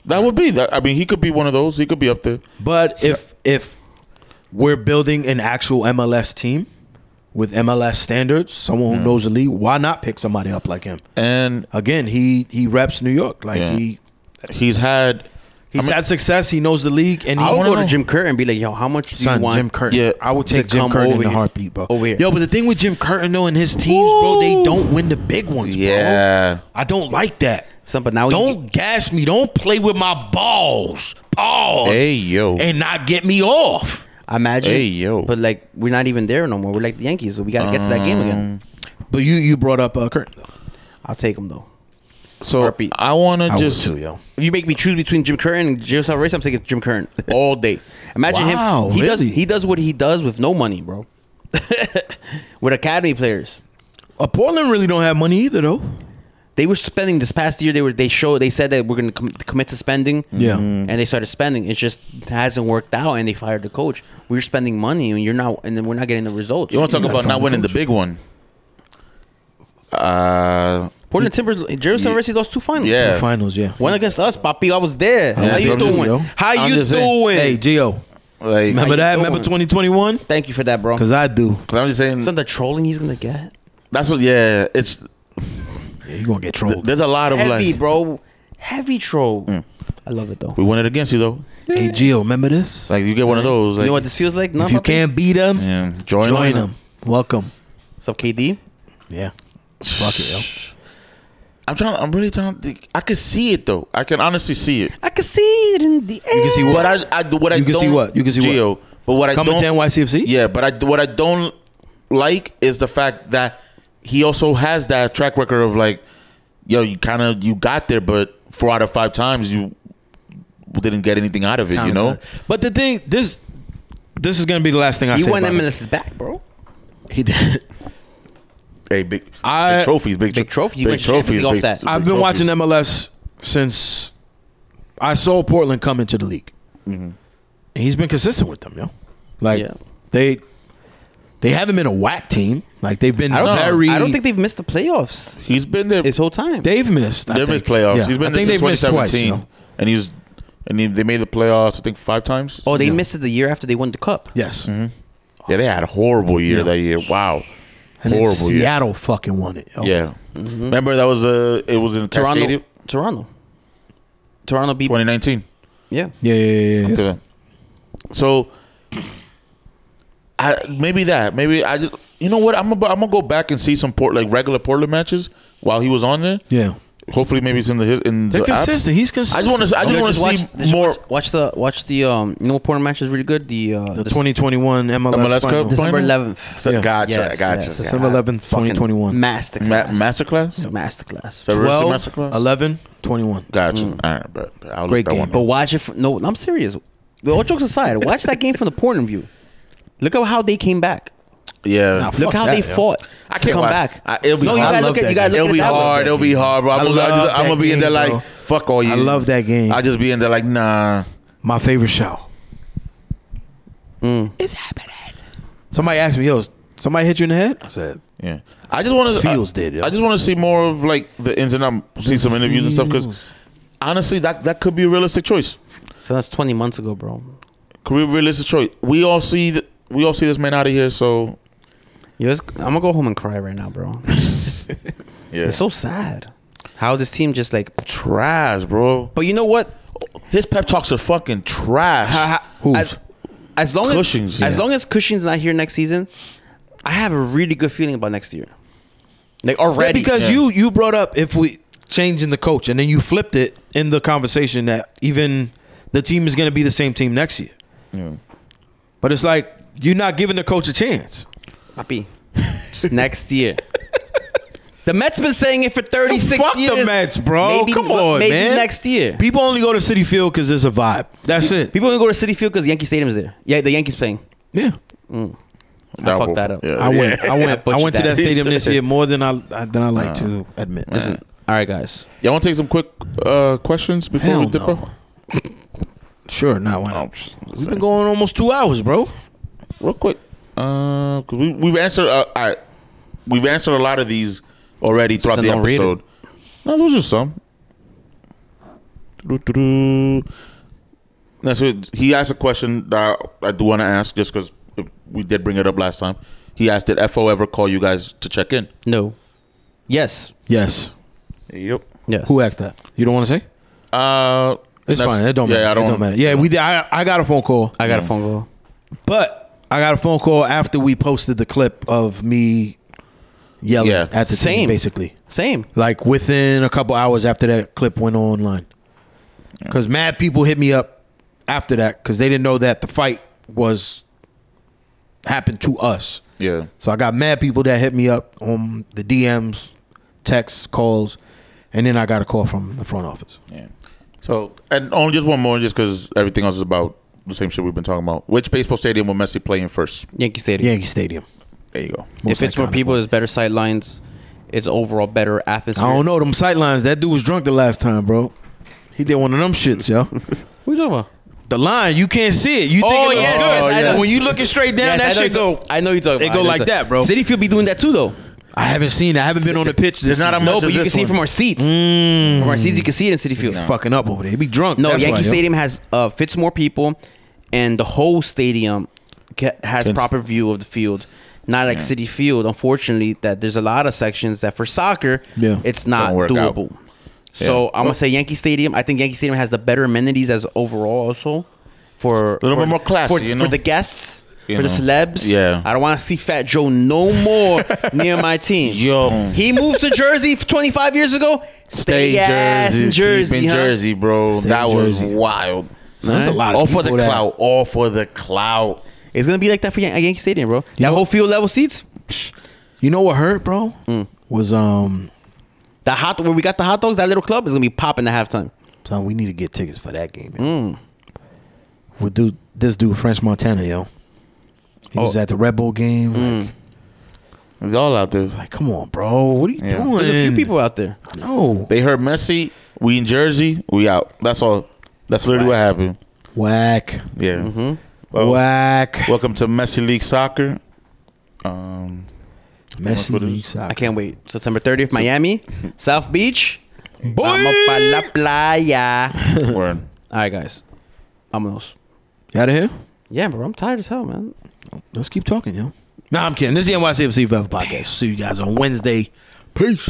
That would be that. I mean, he could be one of those. He could be up there. But if if we're building an actual MLS team with MLS standards, someone who mm. knows the league, why not pick somebody up like him? And Again, he he reps New York. Like Yeah. he he's had. he's I mean- had success. He knows the league, and he I would wanna go to. Jim Curtin and be like, "Yo, how much do Son, you want?" Jim Curtin. Yeah. I would take Jim come Curtin in over a heartbeat, bro. Over here. Yo, but the thing with Jim Curtin though and his teams, bro, they don't win the big ones, bro. Yeah. I don't like that. Son, but now don't gas me. Don't play with my balls. Pause. Hey yo. And not get me off. Imagine. Hey, yo. But like, we're not even there no more. We're like the Yankees, so we got to get to that game Um, again. But you you brought up uh, Curtin though. I'll take him though. So Heartbeat. I want to just. would too, yo. If you make me choose between Jim Curtin and Gio Savarese, I'm taking Jim Curtin (laughs) all day. Imagine Wow, him. He does. He does what he does with no money, bro. (laughs) with academy players, Uh, Portland really don't have money either though. They were spending this past year. They were. They showed. They said that we're going to com- commit to spending. Yeah. and they started spending. It just hasn't worked out, and they fired the coach. We're spending money, and you're not, and then we're not getting the results. You want to talk gotta about not a winning the big one? Uh, Portland Timbers. Gio Savarese lost two finals. Yeah. The finals, yeah. One against us, Papi. I was there. Yeah, How you I'm just- doing? yo. How I'm you just saying. doing? Hey, Gio, like, remember that? doing? Remember 2021? Thank you for that, bro. Because I do. Cause I'm just saying. Isn't the trolling he's gonna get? That's what. Yeah. It's. Yeah, you gonna get trolled. There's a lot of Heavy, like. bro. Heavy troll. Mm. I love it though. We won it against you though. hey, Gio, remember this? Like you get one of those. Like, you know what this feels like? None if you can't beat them, Yeah, join, join them. them. Welcome. What's up, KD? Yeah. Fuck it, yo. I'm trying. I'm really trying. To think. I can see it though. I can honestly see it. I can see it in the air. You can see what? I, I what I You can see don't- what? You can see what? Gio, But what I Coming don't. to NYCFC? Yeah, but I what I don't like is the fact that he also has that track record of like, yo, you kind of you got there, but four out of five times you didn't get anything out of it. you Kinda know, bad. But the thing, this this is gonna be the last thing I He say. won about it. MLS's back, bro. He did. (laughs) hey, big, I- big trophies, big, Big tro- trophy. He went Champions off that. I've big been watching. MLS since I saw Portland come into the league, Mm-hmm. and he's been consistent with them, yo. Like Yeah. they they haven't been a whack team. Like they've been I don't, very. I don't think they've missed the playoffs He's been there. this whole time. they've missed. They've think. missed playoffs. Yeah. He's been I there think since they've missed twice. 2017, you know? and he's and he, they made the playoffs. I think five times. oh, they Yeah. missed it the year after they won the cup. Yes. Mm-hmm. yeah, they had a horrible year Yeah. that year. Wow, And then horrible year. Seattle fucking won it. yo. Yeah, mm-hmm. remember that was a it was in Toronto. Cascadia, Toronto. Toronto beat. 2019. Yeah. Yeah, yeah, yeah. yeah. Okay. So, I maybe that maybe I just you know what I'm gonna I'm gonna go back and see some port like regular Portland matches while he was on there. Yeah. Hopefully, maybe it's in the his in They're the app. consistent. He's I consistent. just want to I just want to see just more. Watch, watch the watch the um. You know what Portland match is really good? The uh the 2021 MLS, MLS final. December final? 11th. So, Yeah. Gotcha, Yes, gotcha. yes. December 11th, 2021. Masterclass. Ma- masterclass. Masterclass. So real 12, masterclass? 11, 21. Gotcha. Mm. All right, but, but I'll Great look that game. one But up. watch it. For, no, I'm serious. All jokes aside, watch that game from the Portland view. Look at how they came back. Yeah, Nah, Look how that, they yo. fought I to can't come watch- back. I- it'll be no, you hard. gotta look at you gotta look It'll be that hard. It'll be hard, bro. I'm, I gonna, just, I'm gonna be in there like, bro. fuck all you. I love that game. I just be in there like, nah. My favorite show. Mm. It's happening. Somebody asked me, yo, somebody hit you in the head? I said, Yeah, I just want to. Fields I, did, yo. I just want to see more of like the ins and outs, see some interviews and stuff. Because honestly, that that could be a realistic choice. So that's 20 months ago, bro. Could be a realistic choice. We all see that. We all see this man out of here. So Yo, I'm gonna go home and cry right now, bro. (laughs) yeah, It's so sad how this team just like. trash, bro. But you know what? His pep talks are fucking trash. Ha- ha- Who's? As, as long Cushing's, as as long as Cushing's not here next season, I have a really good feeling about next year. Like Yeah, already, because Yeah. you you brought up if we changing the coach, and then you flipped it in the conversation that even the team is going to be the same team next year. Yeah. But it's like you're not giving the coach a chance. Papi, (laughs) next year. The Mets been saying it for 36 Fuck years. Fuck the Mets, bro. Maybe- Come on, maybe man. next year. People only go to Citi Field because there's a vibe. That's it. People only go to Citi Field because Yankee Stadium is there. Yeah, the Yankees playing. Yeah. I fucked that up. Yeah. I went. I went. (laughs) I butchered went to that. that stadium this year more than I than I like to admit. Listen, all right, guys. Y'all want to take some quick uh, questions before Hell we dip no. Sure, not why Oh, not? psh, We've been going almost two hours, bro. Real quick. Uh, cause we we've answered. Uh, all right, we've answered a lot of these already throughout then the don't read it. episode. No, those are some. That's it. He asked a question that I, I do want to ask, just because we did bring it up last time. He asked, "Did FO ever call you guys to check in?" No. Yes. Yes. Yep. Yes. Who asked that? You don't want to say? Uh, It's fine. It don't matter. Yeah, I don't, don't matter. Yeah, we did. I, I got a phone call, I got a phone call. but I got a phone call after we posted the clip of me yelling Yeah. at the Same. team, basically. Same. Like within a couple hours after that clip went online, because mad people hit me up after that because they didn't know that the fight was happened to us. Yeah. So I got mad people that hit me up on the DMs, texts, calls, and then I got a call from the front office. Yeah. So, and only just one more, just because everything else is about the same shit we've been talking about. Which baseball stadium will Messi play in first? Yankee Stadium. Yankee Stadium. There you go. Most if it's more people, one. there's better sight lines. It's overall better atmosphere. I don't know them sightlines. That dude was drunk the last time, bro. He did one of them shits, yo. (laughs) What you talking about? The line, you can't see it. You oh, think Oh, it looks yes, good. Oh, yes, When you looking straight down, Yes, that I know shit go. I know you talking They about. go like that, bro. Citi Field be doing that too, though. I haven't seen it. I haven't been on the pitch. This There's not a season. much No, but as you can this see it one. from our seats. Mm. From our seats, you can see it in Citi Field. fucking up over there. He be drunk. No, That's Yankee why, yo. Stadium has uh, fits more people, and the whole stadium ca- has Can- proper view of the field. Not like Citi Field, unfortunately, that there's a lot of sections that for soccer, Yeah. it's not Don't work out. doable. So Yeah. I'm gonna say Yankee Stadium. I think Yankee Stadium has the better amenities as overall also for a Little for, bit more classy, for, you know? for the guests, You for the celebs. Yeah. I don't want to see Fat Joe no more (laughs) near my team. Yo, He moved to Jersey 25 years ago. stay ass Jersey, in Jersey, keep in huh? Jersey, bro. Stay that in was Jersey. wild. So there's a lot of All for the people that- clout. All for the clout. It's gonna be like that for Yan- Yankee Stadium, bro. that know- whole field level seats. You know what hurt, bro? Mm. Was um, The hot where we got the hot dogs, that little club is gonna be popping at halftime. son, we need to get tickets for that game. Yo. Mm. With dude, this dude French Montana, yo. He was Oh. at the Red Bull game. Mm. Like, It's all out there. It's like like, come on, bro. What are you Yeah. doing? There's a few people out there. No. they heard Messi. We in Jersey. We out. That's all. That's literally what happened. Whack. Yeah. Mm-hmm. Well, Whack. welcome to Messi League Soccer. Um, Messi League soccer. I can't wait. September 30th, Miami, South Beach. Boy. Vamos pa la playa. (laughs) word. All right, guys. Vámonos. You out of here? Yeah, bro. I'm tired as hell, man. Let's keep talking, yo. Nah, I'm kidding. This is the NYCFC Forever podcast. See you guys on Wednesday. Peace.